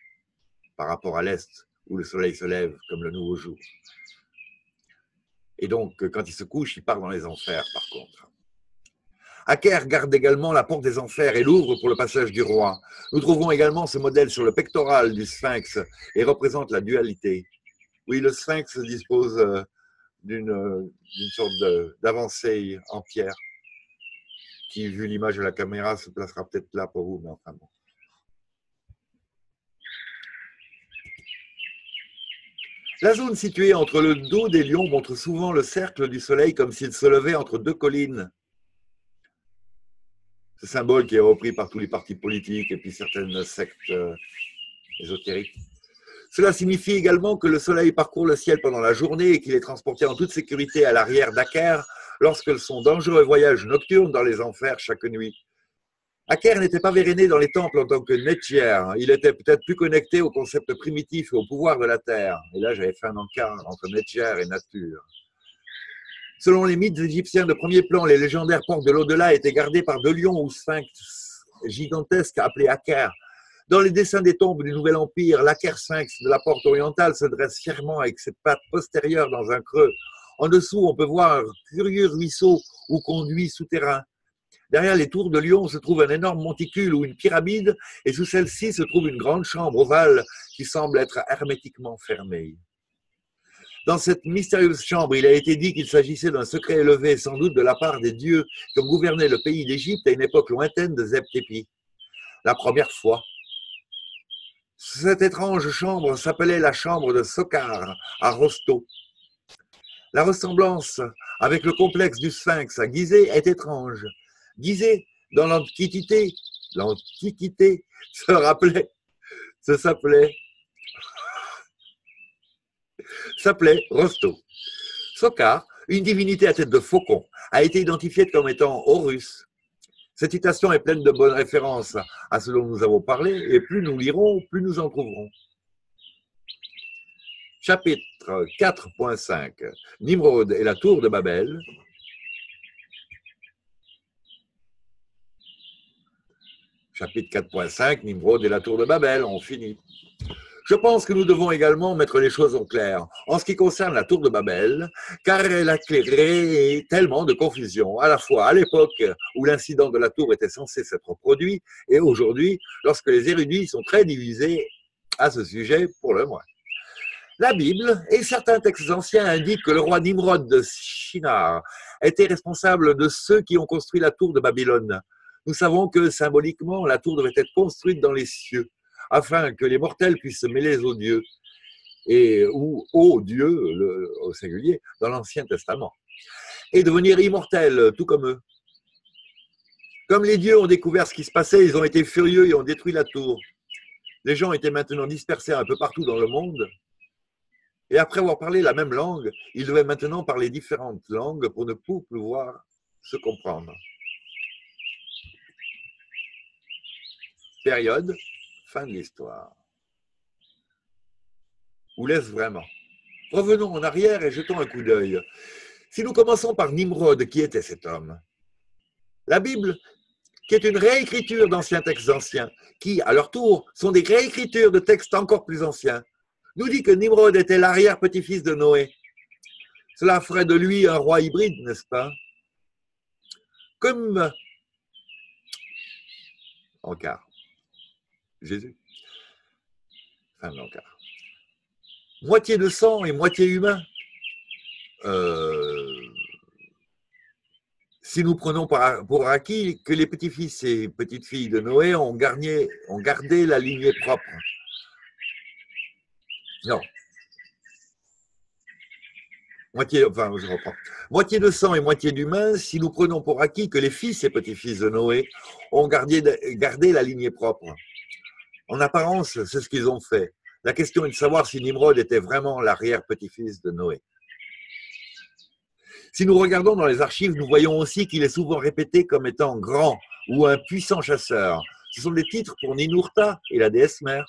par rapport à l'est où le soleil se lève comme le nouveau jour. Et donc, quand il se couche, il part dans les enfers, par contre. Aker garde également la porte des enfers et l'ouvre pour le passage du roi. Nous trouvons également ce modèle sur le pectoral du sphinx et représente la dualité. Oui, le sphinx dispose euh, d'une sorte d'avancée en pierre qui, vu l'image de la caméra, se placera peut-être là pour vous, mais enfin bon. La zone située entre le dos des lions montre souvent le cercle du soleil comme s'il se levait entre deux collines ce symbole qui est repris par tous les partis politiques et puis certaines sectes euh, ésotériques. Cela signifie également que le soleil parcourt le ciel pendant la journée et qu'il est transporté en toute sécurité à l'arrière d'Aker lorsque son dangereux voyage nocturne dans les enfers chaque nuit. Aker n'était pas véréné dans les temples en tant que Nettier. Il était peut-être plus connecté au concept primitif et au pouvoir de la terre. Et là, j'avais fait un encart entre Nettier et nature. Selon les mythes égyptiens de premier plan, les légendaires portes de l'au-delà étaient gardées par deux lions ou sphinx gigantesques appelés Aker. Dans les dessins des tombes du Nouvel Empire, l'Aker sphinx de la porte orientale se dresse fièrement avec ses pattes postérieures dans un creux. En dessous, on peut voir un curieux ruisseau ou conduit souterrain. Derrière les tours de Lyon se trouve un énorme monticule ou une pyramide, et sous celle-ci se trouve une grande chambre ovale qui semble être hermétiquement fermée. Dans cette mystérieuse chambre, il a été dit qu'il s'agissait d'un secret élevé, sans doute de la part des dieux qui ont gouverné le pays d'Égypte à une époque lointaine de Zeb-Tepi. La première fois. Cette étrange chambre s'appelait la chambre de Sokar à Rosto. La ressemblance avec le complexe du Sphinx à Gizeh est étrange. Gizeh, dans l'Antiquité, l'Antiquité *laughs* se rappelait, se s'appelait, s'appelait Rosto. Sokar, une divinité à tête de faucon, a été identifiée comme étant Horus. Cette citation est pleine de bonnes références à ce dont nous avons parlé, et plus nous lirons, plus nous en trouverons. Chapitre 4.5 Nimrod et la tour de Babel. Chapitre 4.5 Nimrod et la tour de Babel, on finit. Je pense que nous devons également mettre les choses au clair en ce qui concerne la tour de Babel, car elle a créé tellement de confusion, à la fois à l'époque où l'incident de la tour était censé s'être produit, et aujourd'hui, lorsque les érudits sont très divisés à ce sujet, pour le moins. La Bible et certains textes anciens indiquent que le roi Nimrod de Shinar était responsable de ceux qui ont construit la tour de Babylone. Nous savons que symboliquement, la tour devait être construite dans les cieux afin que les mortels puissent se mêler aux dieux, et, ou aux dieux, au singulier, dans l'Ancien Testament, et devenir immortels, tout comme eux. Comme les dieux ont découvert ce qui se passait, ils ont été furieux et ont détruit la tour. Les gens étaient maintenant dispersés un peu partout dans le monde. Et après avoir parlé la même langue, ils devaient maintenant parler différentes langues pour ne pouvoir se comprendre. Période Fin de l'histoire. Ou laisse vraiment Revenons en arrière et jetons un coup d'œil. Si nous commençons par Nimrod, qui était cet homme? La Bible, qui est une réécriture d'anciens textes anciens, qui, à leur tour, sont des réécritures de textes encore plus anciens, nous dit que Nimrod était l'arrière-petit-fils de Noé. Cela ferait de lui un roi hybride, n'est-ce pas? Comme en quart. Jésus. Fin de l'encart. Moitié de sang et moitié humain. Euh, si nous prenons pour acquis que les petits-fils et petites-filles de Noé ont gardé la lignée propre. Non. Moitié, enfin, je reprends. Moitié de sang et moitié d'humain, si nous prenons pour acquis que les fils et petits-fils de Noé ont gardé, gardé la lignée propre. En apparence, c'est ce qu'ils ont fait. La question est de savoir si Nimrod était vraiment l'arrière-petit-fils de Noé. Si nous regardons dans les archives, nous voyons aussi qu'il est souvent répété comme étant grand ou un puissant chasseur. Ce sont des titres pour Ninurta et la déesse mère.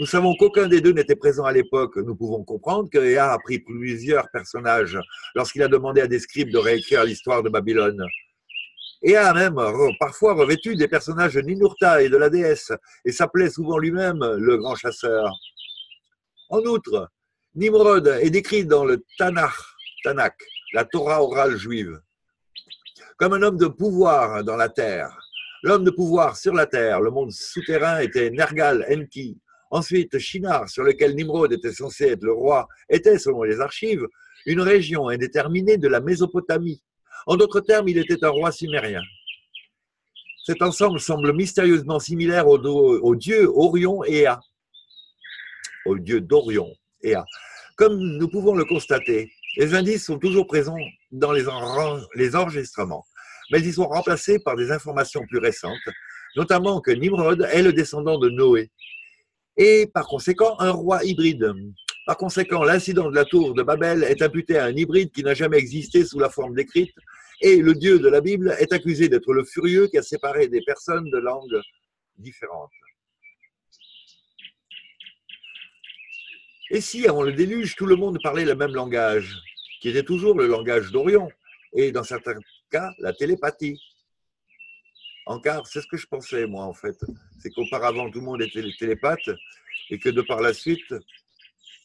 Nous savons qu'aucun des deux n'était présent à l'époque. Nous pouvons comprendre que Ea a pris plusieurs personnages lorsqu'il a demandé à des scribes de réécrire l'histoire de Babylone et a même parfois revêtu des personnages de Ninurta et de la déesse, et s'appelait souvent lui-même le grand chasseur. En outre, Nimrod est décrit dans le Tanakh, Tanakh, la Torah orale juive, comme un homme de pouvoir dans la terre. L'homme de pouvoir sur la terre, le monde souterrain, était Nergal Enki. Ensuite, Shinar, sur lequel Nimrod était censé être le roi, était, selon les archives, une région indéterminée de la Mésopotamie, en d'autres termes, il était un roi sumérien. Cet ensemble semble mystérieusement similaire au, dieu Orion et Ea, au dieu d'Orion. Comme nous pouvons le constater, les indices sont toujours présents dans les enregistrements, mais ils sont remplacés par des informations plus récentes, notamment que Nimrod est le descendant de Noé, et par conséquent un roi hybride. Par conséquent, l'incident de la tour de Babel est imputé à un hybride qui n'a jamais existé sous la forme décrite, et le Dieu de la Bible est accusé d'être le furieux qui a séparé des personnes de langues différentes. Et si, avant le déluge, tout le monde parlait le même langage, qui était toujours le langage d'Orion, et dans certains cas, la télépathie? Encore, c'est ce que je pensais, moi, en fait. C'est qu'auparavant, tout le monde était télépathe, et que de par la suite,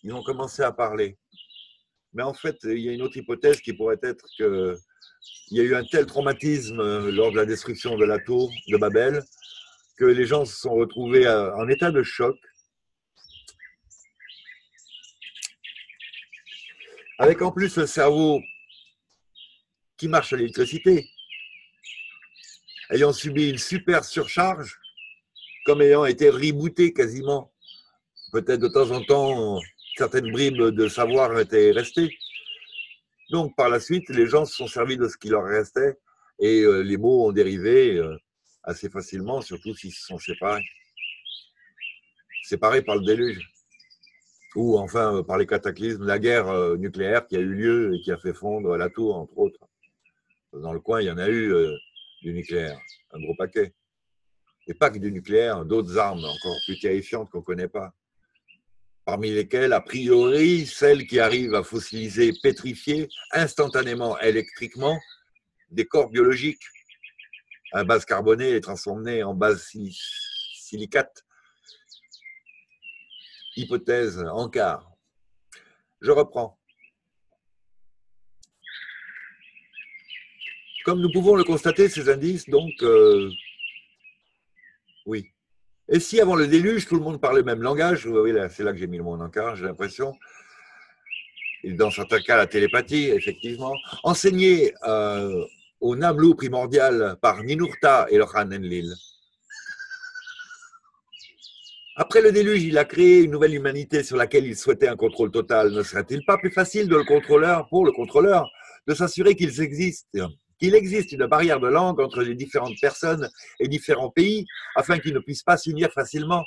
ils ont commencé à parler. Mais en fait, il y a une autre hypothèse qui pourrait être qu'il y a eu un tel traumatisme euh, lors de la destruction de la tour de Babel que les gens se sont retrouvés euh, en état de choc. Avec en plus le cerveau qui marche à l'électricité, ayant subi une super surcharge, comme ayant été rebooté quasiment, peut-être de temps en temps certaines bribes de savoir étaient restées. Donc, par la suite, les gens se sont servis de ce qui leur restait et euh, les mots ont dérivé euh, assez facilement, surtout s'ils se sont séparés. Séparés par le déluge. Ou enfin par les cataclysmes, la guerre euh, nucléaire qui a eu lieu et qui a fait fondre la tour, entre autres. Dans le coin, il y en a eu euh, du nucléaire, un gros paquet. Et pas que du nucléaire, d'autres armes encore plus terrifiantes qu'on ne connaît pas. Parmi lesquelles, a priori, celles qui arrivent à fossiliser, pétrifier instantanément, électriquement, des corps biologiques à base carbonée et transformée en base silicate. Hypothèse en quart. Je reprends. Comme nous pouvons le constater, ces indices, donc, euh, oui. Et si avant le déluge, tout le monde parlait le même langage, oui, c'est là que j'ai mis le mot en quart, j'ai l'impression, dans certains cas la télépathie, effectivement, enseigner euh, au Namlou primordial par Ninurta et le Enlil. Après le déluge, il a créé une nouvelle humanité sur laquelle il souhaitait un contrôle total. Ne serait-il pas plus facile de le contrôleur, pour le contrôleur de s'assurer qu'il existe, qu'il existe une barrière de langue entre les différentes personnes et différents pays afin qu'ils ne puissent pas s'unir facilement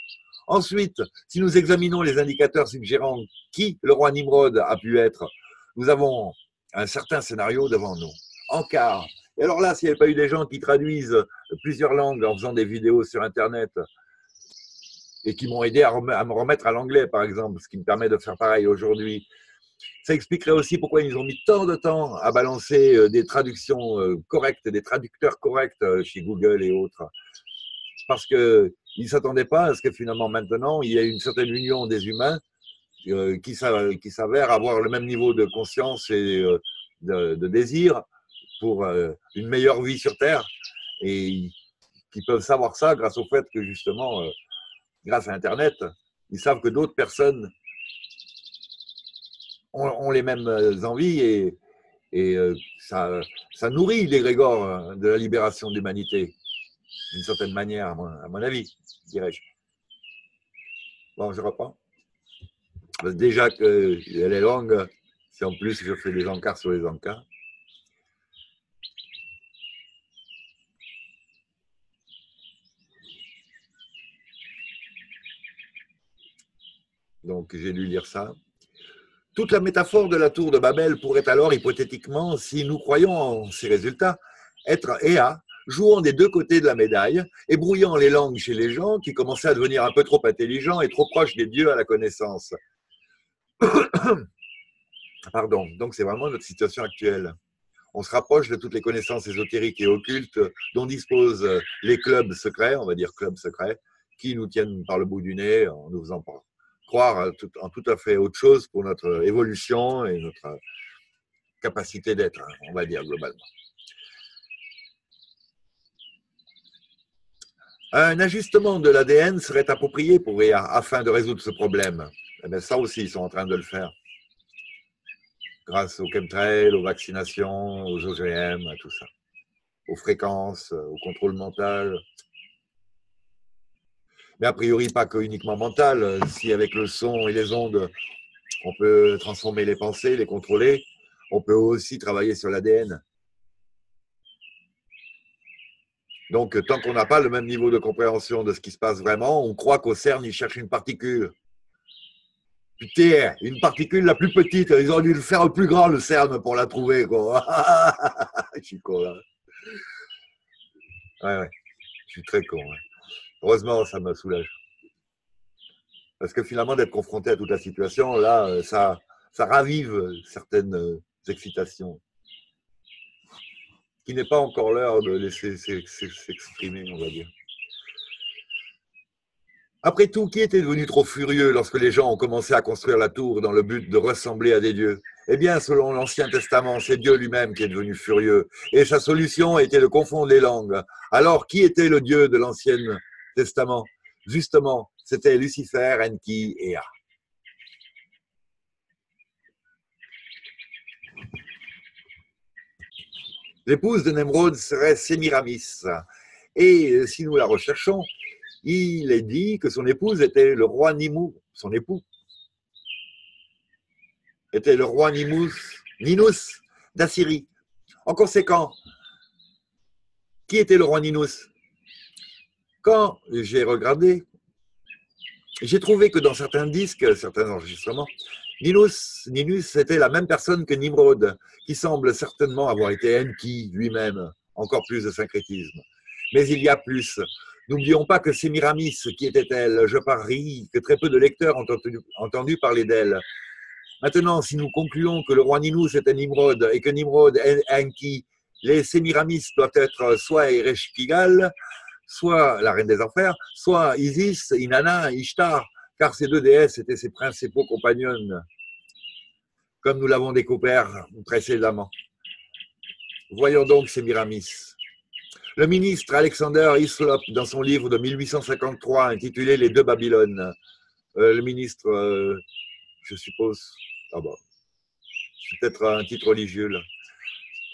Ensuite, si nous examinons les indicateurs suggérant qui le roi Nimrod a pu être, nous avons un certain scénario devant nous. En quart, et alors là, s'il n'y avait pas eu des gens qui traduisent plusieurs langues en faisant des vidéos sur Internet et qui m'ont aidé à, me remettre à l'anglais, par exemple, ce qui me permet de faire pareil aujourd'hui, ça expliquerait aussi pourquoi ils ont mis tant de temps à balancer euh, des traductions euh, correctes, des traducteurs corrects euh, chez Google et autres. Parce qu'ils ne s'attendaient pas à ce que finalement maintenant, il y ait une certaine union des humains qui s'avèrent avoir le même niveau de conscience et de, désir pour une meilleure vie sur Terre et qui peuvent savoir ça grâce au fait que justement, grâce à Internet, ils savent que d'autres personnes ont, les mêmes euh, envies et, et ça, ça, nourrit l'égrégore de la libération de l'humanité, d'une certaine manière, à mon, avis, dirais-je. Bon, je reprends. Déjà que elle est longue, si en plus je fais des encarts sur les encarts. Donc j'ai dû lire ça. Toute la métaphore de la tour de Babel pourrait alors, hypothétiquement, si nous croyons en ces résultats, être Ea, jouant des deux côtés de la médaille et brouillant les langues chez les gens qui commençaient à devenir un peu trop intelligents et trop proches des dieux à la connaissance. *coughs* Pardon, donc c'est vraiment notre situation actuelle. On se rapproche de toutes les connaissances ésotériques et occultes dont disposent les clubs secrets, on va dire clubs secrets, qui nous tiennent par le bout du nez en nous faisant croire en tout à fait autre chose pour notre évolution et notre capacité d'être, hein, on va dire globalement. Un ajustement de l'ADN serait approprié pour afin de résoudre ce problème. Eh ça aussi, ils sont en train de le faire. Grâce aux chemtrails, aux vaccinations, aux OGM, à tout ça. Aux fréquences, au contrôle mental, mais a priori pas que uniquement mental. Si avec le son et les ondes, on peut transformer les pensées, les contrôler, on peut aussi travailler sur l'ADN. Donc, tant qu'on n'a pas le même niveau de compréhension de ce qui se passe vraiment, on croit qu'au CERN, ils cherchent une particule. Putain, une particule la plus petite. Ils ont dû le faire plus grand, le CERN, pour la trouver. Quoi. *laughs* Je suis con, là. Ouais, ouais. Je suis très con. Heureusement, ça me soulage. Parce que finalement, d'être confronté à toute la situation, là, euh, ça, ça ravive certaines euh, excitations. Qui n'est pas encore l'heure de laisser s'exprimer, on va dire. Après tout, qui était devenu trop furieux lorsque les gens ont commencé à construire la tour dans le but de ressembler à des dieux? Eh bien, selon l'Ancien Testament, c'est Dieu lui-même qui est devenu furieux. Et sa solution était de confondre les langues. Alors, qui était le Dieu de l'Ancien Justement, c'était Lucifer, Enki et A. L'épouse de Nemrod serait Sémiramis. Et si nous la recherchons, il est dit que son épouse était le roi Nimou, son époux, était le roi Nimous, Ninus d'Assyrie. En conséquent, qui était le roi Ninus? Quand j'ai regardé, j'ai trouvé que dans certains disques, certains enregistrements, Ninus, Ninus était la même personne que Nimrod, qui semble certainement avoir été Enki lui-même, encore plus de syncrétisme. Mais il y a plus. N'oublions pas que c'est Miramis qui était-elle. Je parie que très peu de lecteurs ont entendu, parler d'elle. Maintenant, si nous concluons que le roi Ninus était Nimrod et que Nimrod est Enki, les Sémiramis doivent être soit Ereshkigal, soit la reine des enfers, soit Isis, Inanna, Ishtar, car ces deux déesses étaient ses principaux compagnons, comme nous l'avons découvert précédemment. Voyons donc Sémiramis. Le ministre Alexander Hislop, dans son livre de 1853 intitulé Les deux Babylones, euh, le ministre, euh, je suppose, ah bon, c'est peut-être un titre religieux,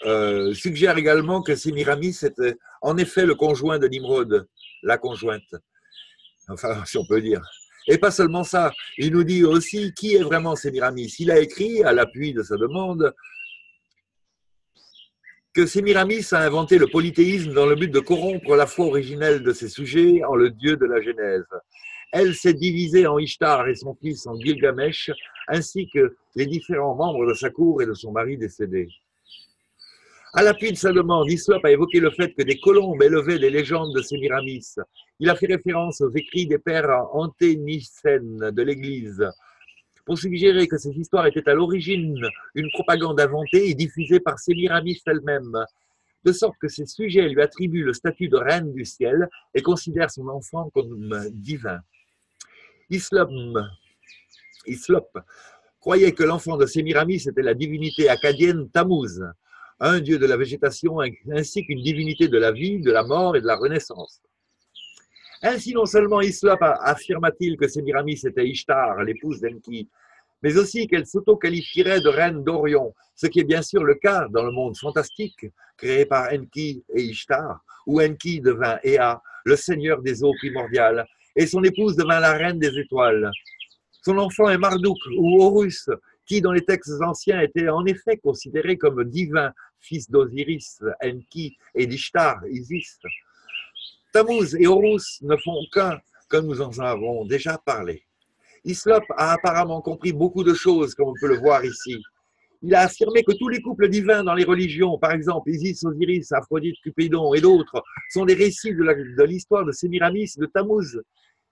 euh, suggère également que Sémiramis était en effet le conjoint de Nimrod, la conjointe, enfin, *laughs* si on peut dire. Et pas seulement ça, il nous dit aussi qui est vraiment Sémiramis. Il a écrit, à l'appui de sa demande, que Sémiramis a inventé le polythéisme dans le but de corrompre la foi originelle de ses sujets en le dieu de la Genèse. Elle s'est divisée en Ishtar et son fils en Gilgamesh, ainsi que les différents membres de sa cour et de son mari décédé. À l'appui de sa demande, Islop a évoqué le fait que des colombes élevaient les légendes de Sémiramis. Il a fait référence aux écrits des pères anténicènes de l'Église, pour suggérer que ces histoires étaient à l'origine une propagande inventée et diffusée par Sémiramis elle-même, de sorte que ces sujets lui attribuent le statut de reine du ciel et considèrent son enfant comme divin. Islop, Islop croyait que l'enfant de Sémiramis était la divinité acadienne Tammuz, un dieu de la végétation ainsi qu'une divinité de la vie, de la mort et de la renaissance. Ainsi, non seulement Islop affirma-t-il que Sémiramis était Ishtar, l'épouse d'Enki, mais aussi qu'elle s'auto-qualifierait de reine d'Orion, ce qui est bien sûr le cas dans le monde fantastique créé par Enki et Ishtar, où Enki devint Ea, le seigneur des eaux primordiales, et son épouse devint la reine des étoiles. Son enfant est Marduk ou Horus, qui dans les textes anciens était en effet considéré comme divin, fils d'Osiris, Enki et d'Ishtar, Isis. Tammuz et Horus ne font qu'un, comme nous en avons déjà parlé. Islop a apparemment compris beaucoup de choses, comme on peut le voir ici. Il a affirmé que tous les couples divins dans les religions, par exemple Isis, Osiris, Aphrodite, Cupidon et d'autres, sont des récits de l'histoire de Sémiramis, de Tammuz,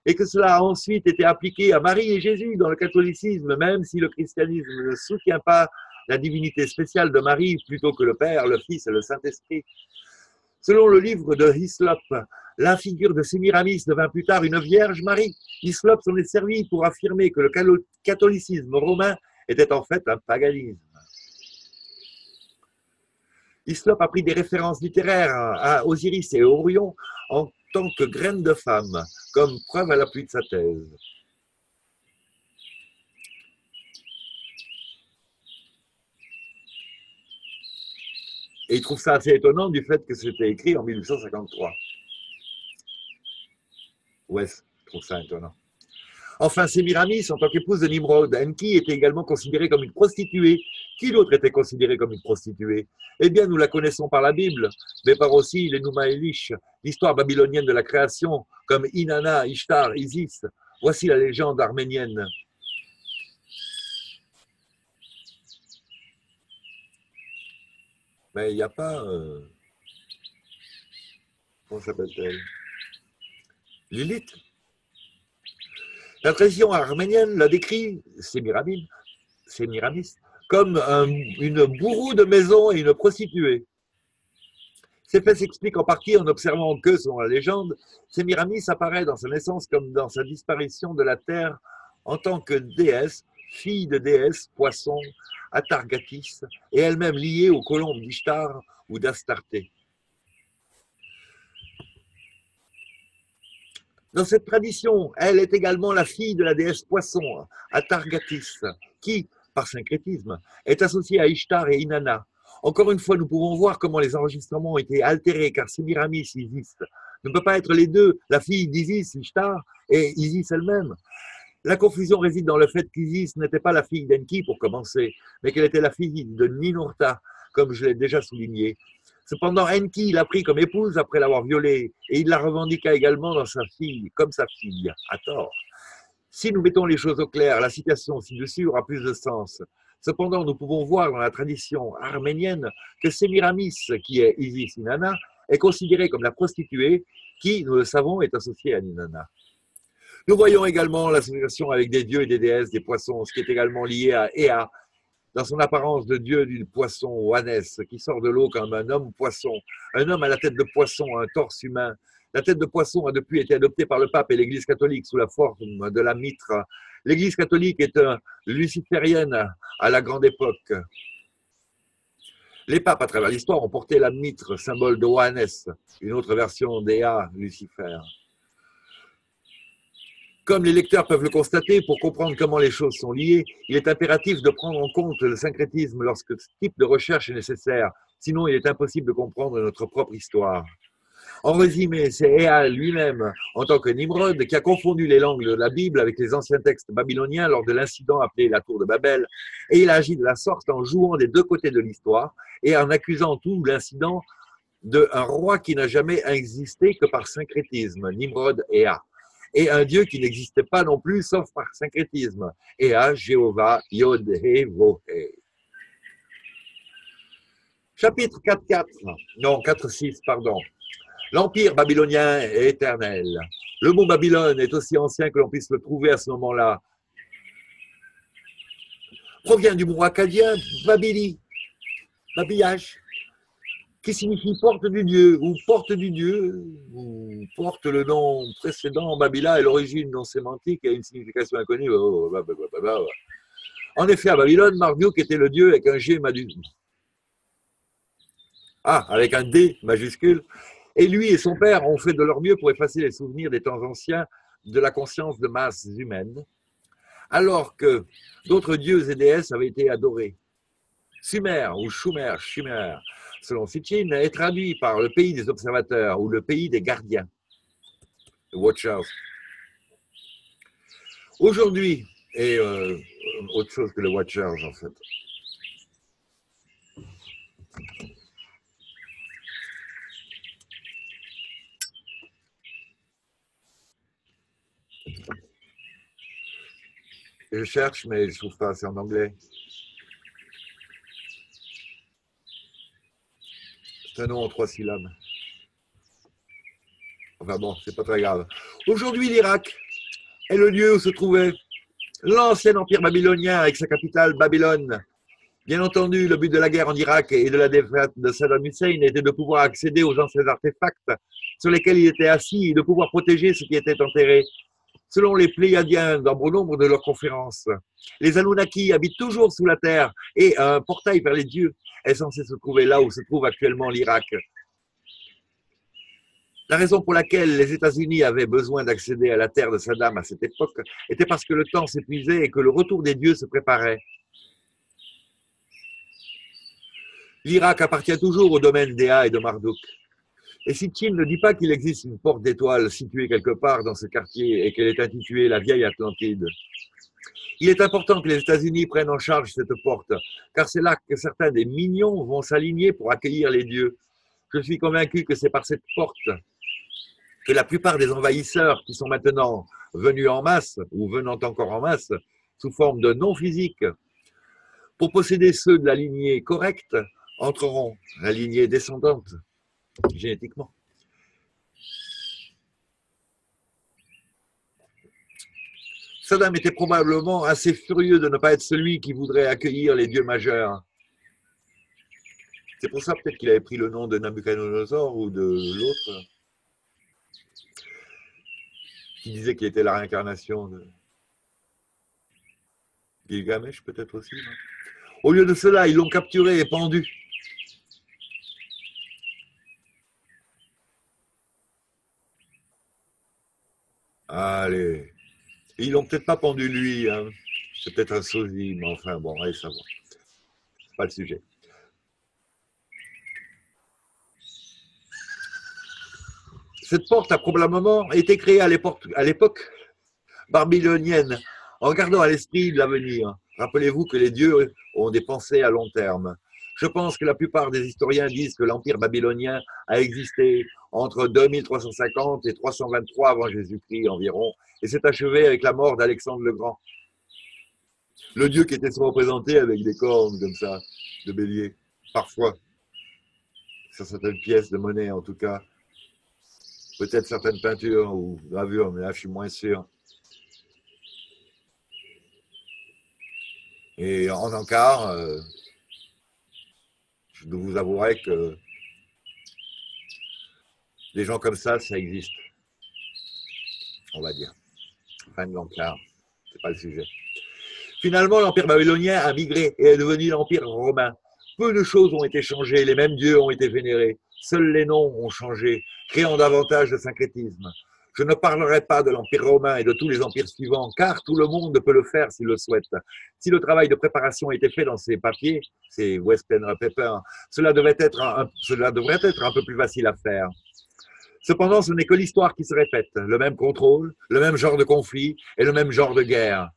et que cela a ensuite été appliqué à Marie et Jésus dans le catholicisme, même si le christianisme ne soutient pas la divinité spéciale de Marie plutôt que le Père, le Fils et le Saint-Esprit. Selon le livre de Hislop, la figure de Sémiramis devint plus tard une Vierge Marie. Hislop s'en est servi pour affirmer que le catholicisme romain était en fait un paganisme. Hislop a pris des références littéraires à Osiris et Orion en tant que graines de femme, comme preuve à l'appui de sa thèse. Et il trouve ça assez étonnant du fait que c'était écrit en 1853. Ouais, je trouve ça étonnant. Enfin, Sémiramis, en tant qu'épouse de Nimrod, Enki était également considérée comme une prostituée. Qui d'autre était considérée comme une prostituée? Eh bien, nous la connaissons par la Bible, mais par aussi les Numa Elish, l'histoire babylonienne de la création, comme Inanna, Ishtar, Isis. Voici la légende arménienne. Mais il n'y a pas. Euh, comment s'appelle-t-elle? Lilith? La tradition arménienne la décrit, c'est Miramis, comme une bourreau de maison et une prostituée. Ces faits s'expliquent en partie en observant que, selon la légende, Sémiramis apparaît dans sa naissance comme dans sa disparition de la terre en tant que déesse, fille de déesse, poisson, Atargatis, et elle-même liée aux colombes d'Ishtar ou d'Astarté. Dans cette tradition, elle est également la fille de la déesse poisson, Atargatis, qui, par syncrétisme, est associée à Ishtar et Inanna. Encore une fois, nous pouvons voir comment les enregistrements ont été altérés, car Sémiramis, Isis, ne peut pas être les deux, la fille d'Isis, Ishtar, et Isis elle-même. La confusion réside dans le fait qu'Isis n'était pas la fille d'Enki pour commencer, mais qu'elle était la fille de Ninurta, comme je l'ai déjà souligné. Cependant, Enki l'a pris comme épouse après l'avoir violée, et il la revendiqua également dans sa fille, comme sa fille, à tort. Si nous mettons les choses au clair, la citation ci-dessus aura plus de sens. Cependant, nous pouvons voir dans la tradition arménienne que Sémiramis, qui est Isis Inanna, est considérée comme la prostituée qui, nous le savons, est associée à Ninana. Nous voyons également l'association avec des dieux et des déesses des poissons, ce qui est également lié à Ea, dans son apparence de dieu d'une poisson Oanès, qui sort de l'eau comme un homme poisson, un homme à la tête de poisson, un torse humain. La tête de poisson a depuis été adoptée par le pape et l'Église catholique sous la forme de la mitre. L'Église catholique est luciférienne à la grande époque. Les papes, à travers l'histoire, ont porté la mitre, symbole de Oanès, une autre version d'Ea, Lucifer. Comme les lecteurs peuvent le constater, pour comprendre comment les choses sont liées, il est impératif de prendre en compte le syncrétisme lorsque ce type de recherche est nécessaire. Sinon, il est impossible de comprendre notre propre histoire. En résumé, c'est Ea lui-même, en tant que Nimrod, qui a confondu les langues de la Bible avec les anciens textes babyloniens lors de l'incident appelé la Tour de Babel, et il a agi de la sorte en jouant des deux côtés de l'histoire et en accusant tout l'incident d'un roi qui n'a jamais existé que par syncrétisme, Nimrod Ea, et un Dieu qui n'existait pas non plus sauf par syncrétisme, Ea, Jéhovah, Yod, He, Vo, Chapitre 4.4, non 4.6, pardon. L'empire babylonien est éternel. Le mot Babylone est aussi ancien que l'on puisse le trouver à ce moment-là. Provient du mot acadien Babili, babillage, qui signifie porte du Dieu, ou porte du Dieu, ou porte le nom précédent Babila et l'origine non sémantique et une signification inconnue. Oh, oh, oh, en effet, à Babylone, Marduk était le Dieu avec un G majuscule. Ah, avec un D majuscule. Et lui et son père ont fait de leur mieux pour effacer les souvenirs des temps anciens de la conscience de masse humaine, alors que d'autres dieux et déesses avaient été adorés. Sumer ou Schumer, Schumer, selon Sitchin, est traduit par le pays des observateurs ou le pays des gardiens, Watchers. Aujourd'hui, et euh, autre chose que le Watchers en fait. Je cherche, mais je trouve pas, c'est en anglais. C'est un nom en trois syllabes. Enfin bon, c'est pas très grave. Aujourd'hui, l'Irak est le lieu où se trouvait l'ancien empire babylonien avec sa capitale Babylone. Bien entendu, le but de la guerre en Irak et de la défaite de Saddam Hussein était de pouvoir accéder aux anciens artefacts sur lesquels il était assis et de pouvoir protéger ce qui était enterré selon les Pléiadiens dans bon nombre de leurs conférences. Les Anunnaki habitent toujours sous la terre et un portail vers les dieux est censé se trouver là où se trouve actuellement l'Irak? La raison pour laquelle les États-Unis avaient besoin d'accéder à la terre de Saddam à cette époque était parce que le temps s'épuisait et que le retour des dieux se préparait. L'Irak appartient toujours au domaine d'Ea et de Marduk. Et si Tim ne dit pas qu'il existe une porte d'étoiles située quelque part dans ce quartier et qu'elle est intitulée la vieille Atlantide, il est important que les États-Unis prennent en charge cette porte, car c'est là que certains des mignons vont s'aligner pour accueillir les dieux. Je suis convaincu que c'est par cette porte que la plupart des envahisseurs qui sont maintenant venus en masse, ou venant encore en masse, sous forme de non physiques, pour posséder ceux de la lignée correcte, entreront, la lignée descendante, génétiquement. Saddam était probablement assez furieux de ne pas être celui qui voudrait accueillir les dieux majeurs. C'est pour ça peut-être qu'il avait pris le nom de Nabucodonosor ou de l'autre, qui disait qu'il était la réincarnation de Gilgamesh peut-être aussi. Au lieu de cela, ils l'ont capturé et pendu. Allez. Ils l'ont peut-être pas pendu lui. Hein. C'est peut-être un sosie, mais enfin, bon, allez savoir. C'est pas le sujet. Cette porte a probablement été créée à l'époque babylonienne, en gardant à l'esprit l'avenir. Rappelez-vous que les dieux ont des pensées à long terme. Je pense que la plupart des historiens disent que l'empire babylonien a existé entre 2350 et 323 avant Jésus-Christ environ, et s'est achevé avec la mort d'Alexandre le Grand. Le dieu qui était souvent représenté avec des cornes comme ça, de bélier, parfois, sur certaines pièces de monnaie en tout cas. Peut-être certaines peintures ou gravures, mais là je suis moins sûr. Et en encart, euh, je vous avouerai que des gens comme ça, ça existe. On va dire. Fin de l'encart, c'est pas le sujet. Finalement, l'empire babylonien a migré et est devenu l'empire romain. Peu de choses ont été changées, les mêmes dieux ont été vénérés, seuls les noms ont changé, créant davantage de syncrétisme. Je ne parlerai pas de l'Empire romain et de tous les empires suivants, car tout le monde peut le faire s'il le souhaite. Si le travail de préparation était fait dans ces papiers, ces Western Paper, cela, devrait être un, cela devrait être un peu plus facile à faire. Cependant, ce n'est que l'histoire qui se répète, le même contrôle, le même genre de conflit et le même genre de guerre.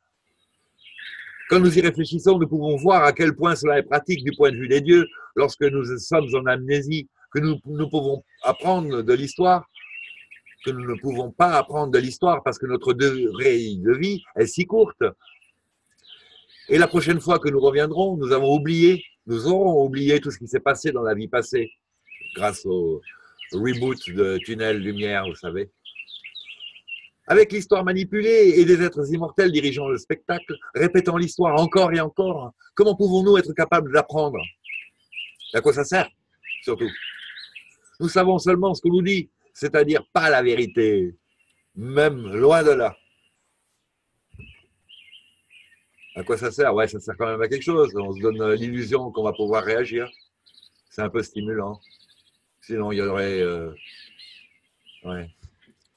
Quand nous y réfléchissons, nous pouvons voir à quel point cela est pratique du point de vue des dieux lorsque nous sommes en amnésie, que nous pouvons apprendre de l'histoire que nous ne pouvons pas apprendre de l'histoire parce que notre durée de vie est si courte. Et la prochaine fois que nous reviendrons, nous avons oublié, nous aurons oublié tout ce qui s'est passé dans la vie passée, grâce au reboot de Tunnel Lumière, vous savez. Avec l'histoire manipulée et des êtres immortels dirigeant le spectacle, répétant l'histoire encore et encore, comment pouvons-nous être capables d'apprendre? À quoi ça sert, surtout? Nous savons seulement ce qu'on nous dit, c'est-à-dire pas la vérité, même loin de là. À quoi ça sert? Ouais, ça sert quand même à quelque chose. On se donne l'illusion qu'on va pouvoir réagir. C'est un peu stimulant. Sinon, il y aurait... Euh, ouais,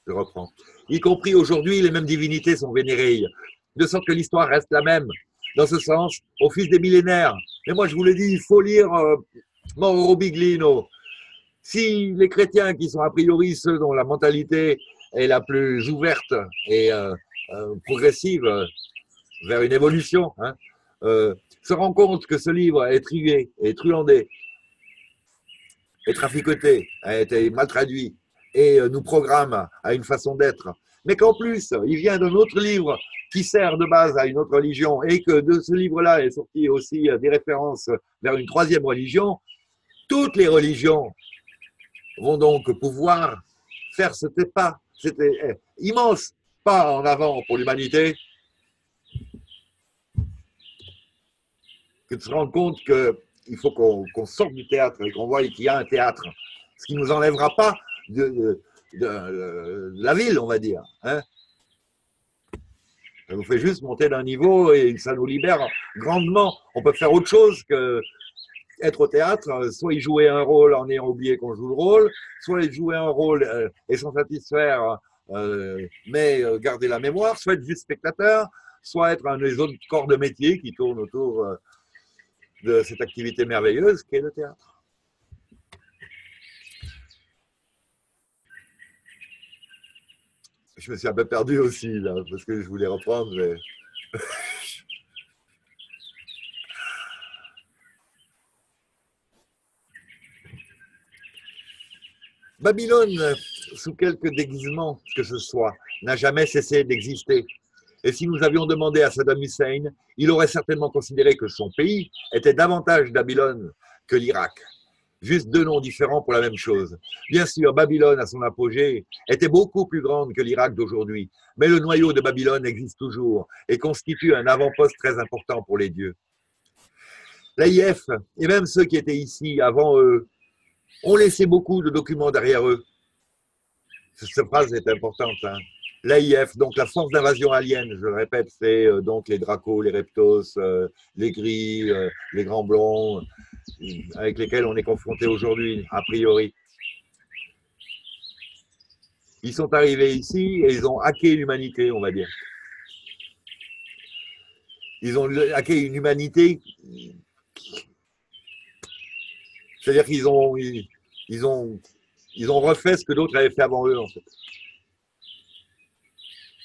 je reprends. Y compris aujourd'hui, les mêmes divinités sont vénérées, de sorte que l'histoire reste la même. Dans ce sens, au fils des millénaires. Mais moi, je vous l'ai dit, il faut lire euh, Mauro Biglino, si les chrétiens, qui sont a priori ceux dont la mentalité est la plus ouverte et euh, euh, progressive vers une évolution, hein, euh, se rendent compte que ce livre est trué, est truandé, est traficoté, a été mal traduit et nous programme à une façon d'être, mais qu'en plus, il vient d'un autre livre qui sert de base à une autre religion et que de ce livre-là est sorti aussi des références vers une troisième religion, toutes les religions vont donc pouvoir faire ce pas, c'était eh, immense pas en avant pour l'humanité, que de se rendre compte qu'il faut qu'on sorte du théâtre et qu'on voit qu'il y a un théâtre, ce qui ne nous enlèvera pas de, la ville, on va dire. Hein. Ça nous fait juste monter d'un niveau et ça nous libère grandement. On peut faire autre chose que être au théâtre, euh, soit y jouer un rôle en ayant oublié qu'on joue le rôle, soit y jouer un rôle euh, et s'en satisfaire, euh, mais garder la mémoire, soit être juste spectateur, soit être un des autres corps de métier qui tournent autour de cette activité merveilleuse qu'est le théâtre. Je me suis un peu perdu aussi, là, parce que je voulais reprendre, mais... *laughs* Babylone, sous quelque déguisement que ce soit, n'a jamais cessé d'exister. Et si nous avions demandé à Saddam Hussein, il aurait certainement considéré que son pays était davantage Babylone que l'Irak. Juste deux noms différents pour la même chose. Bien sûr, Babylone, à son apogée, était beaucoup plus grande que l'Irak d'aujourd'hui, mais le noyau de Babylone existe toujours et constitue un avant-poste très important pour les dieux. L'AIF, et même ceux qui étaient ici avant eux, ont laissé beaucoup de documents derrière eux. Cette phrase est importante. Hein. L'AIF, donc la force d'invasion alien, je le répète, c'est euh, donc les dracos, les reptos, euh, les gris, euh, les grands blonds, avec lesquels on est confronté aujourd'hui, a priori. Ils sont arrivés ici et ils ont hacké l'humanité, on va dire. Ils ont hacké une humanité c'est-à-dire qu'ils ont, ils, ont, ils ont refait ce que d'autres avaient fait avant eux, en fait.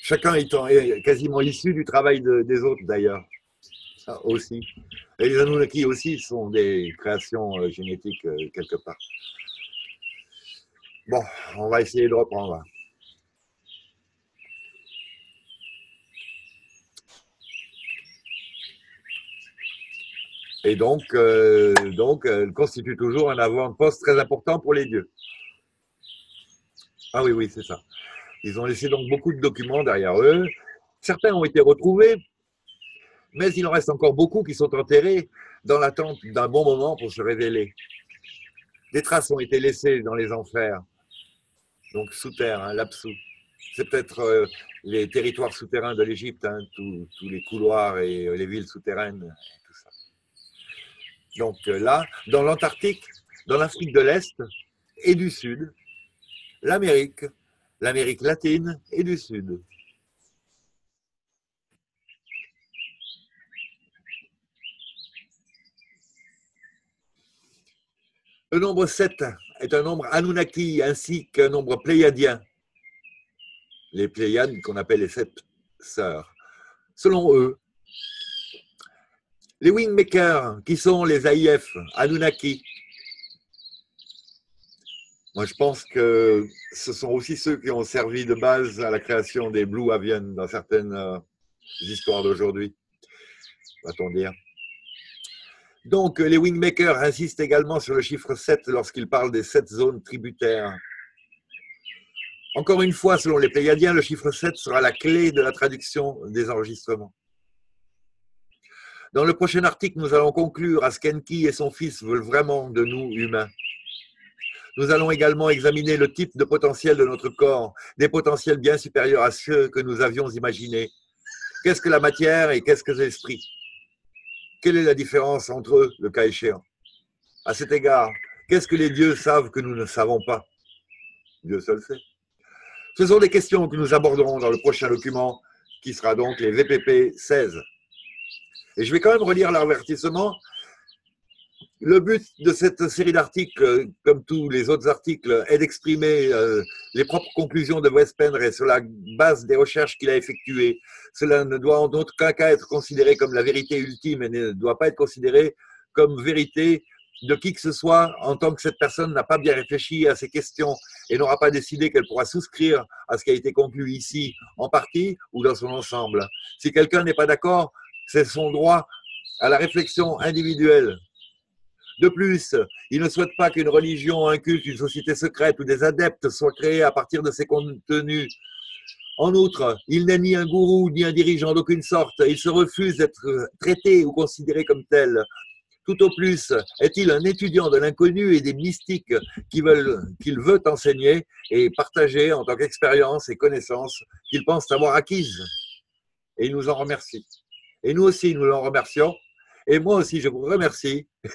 Chacun étant quasiment issu du travail des autres, d'ailleurs, aussi. Et les Anunnaki aussi sont des créations euh, génétiques euh, quelque part. Bon, on va essayer de reprendre. Et donc, euh, donc, elle constitue toujours un avant-poste très important pour les dieux. Ah oui, oui, c'est ça. Ils ont laissé donc beaucoup de documents derrière eux. Certains ont été retrouvés, mais il en reste encore beaucoup qui sont enterrés dans l'attente d'un bon moment pour se révéler. Des traces ont été laissées dans les enfers, donc sous terre, hein, l'absou. C'est peut-être euh, les territoires souterrains de l'Égypte, hein, tous, les couloirs et euh, les villes souterraines. Donc euh, là, dans l'Antarctique, dans l'Afrique de l'Est et du Sud, l'Amérique, l'Amérique latine et du Sud. Le nombre 7 est un nombre Anunnaki ainsi qu'un nombre pléiadien. Les Pléiades qu'on appelle les sept sœurs. Selon eux, les Wingmakers, qui sont les AIF, Anunnaki, moi je pense que ce sont aussi ceux qui ont servi de base à la création des Blue Avian dans certaines euh, histoires d'aujourd'hui, va-t-on dire. Donc, les wingmakers insistent également sur le chiffre 7 lorsqu'ils parlent des sept zones tributaires. Encore une fois, selon les Pléiadiens, le chiffre 7 sera la clé de la traduction des enregistrements. Dans le prochain article, nous allons conclure à ce qu'Enki et son fils veulent vraiment de nous, humains. Nous allons également examiner le type de potentiel de notre corps, des potentiels bien supérieurs à ceux que nous avions imaginés. Qu'est-ce que la matière et qu'est-ce que l'esprit? Quelle est la différence entre eux, le cas échéant? À cet égard, qu'est-ce que les dieux savent que nous ne savons pas? Dieu seul sait. Ce sont des questions que nous aborderons dans le prochain document, qui sera donc les VPP 16. Et je vais quand même relire l'avertissement le but de cette série d'articles, comme tous les autres articles, est d'exprimer euh, les propres conclusions de Wes Penre sur la base des recherches qu'il a effectuées. Cela ne doit en aucun cas être considéré comme la vérité ultime et ne doit pas être considéré comme vérité de qui que ce soit en tant que cette personne n'a pas bien réfléchi à ces questions et n'aura pas décidé qu'elle pourra souscrire à ce qui a été conclu ici en partie ou dans son ensemble. Si quelqu'un n'est pas d'accord, c'est son droit à la réflexion individuelle de plus, il ne souhaite pas qu'une religion, un culte, une société secrète ou des adeptes soient créés à partir de ces contenus. En outre, il n'est ni un gourou ni un dirigeant d'aucune sorte. Il se refuse d'être traité ou considéré comme tel. Tout au plus, est-il un étudiant de l'inconnu et des mystiques qu'il veut, veut enseigner et partager en tant qu'expérience et connaissance qu'il pense avoir acquises. Et il nous en remercie. Et nous aussi, nous l'en remercions et moi aussi, je vous remercie. *laughs*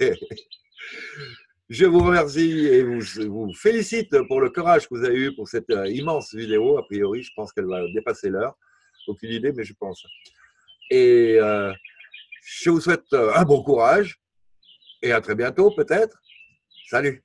je vous remercie et vous, vous félicite pour le courage que vous avez eu pour cette euh, immense vidéo. A priori, je pense qu'elle va dépasser l'heure. Aucune idée, mais je pense. Et euh, je vous souhaite euh, un bon courage et à très bientôt peut-être. Salut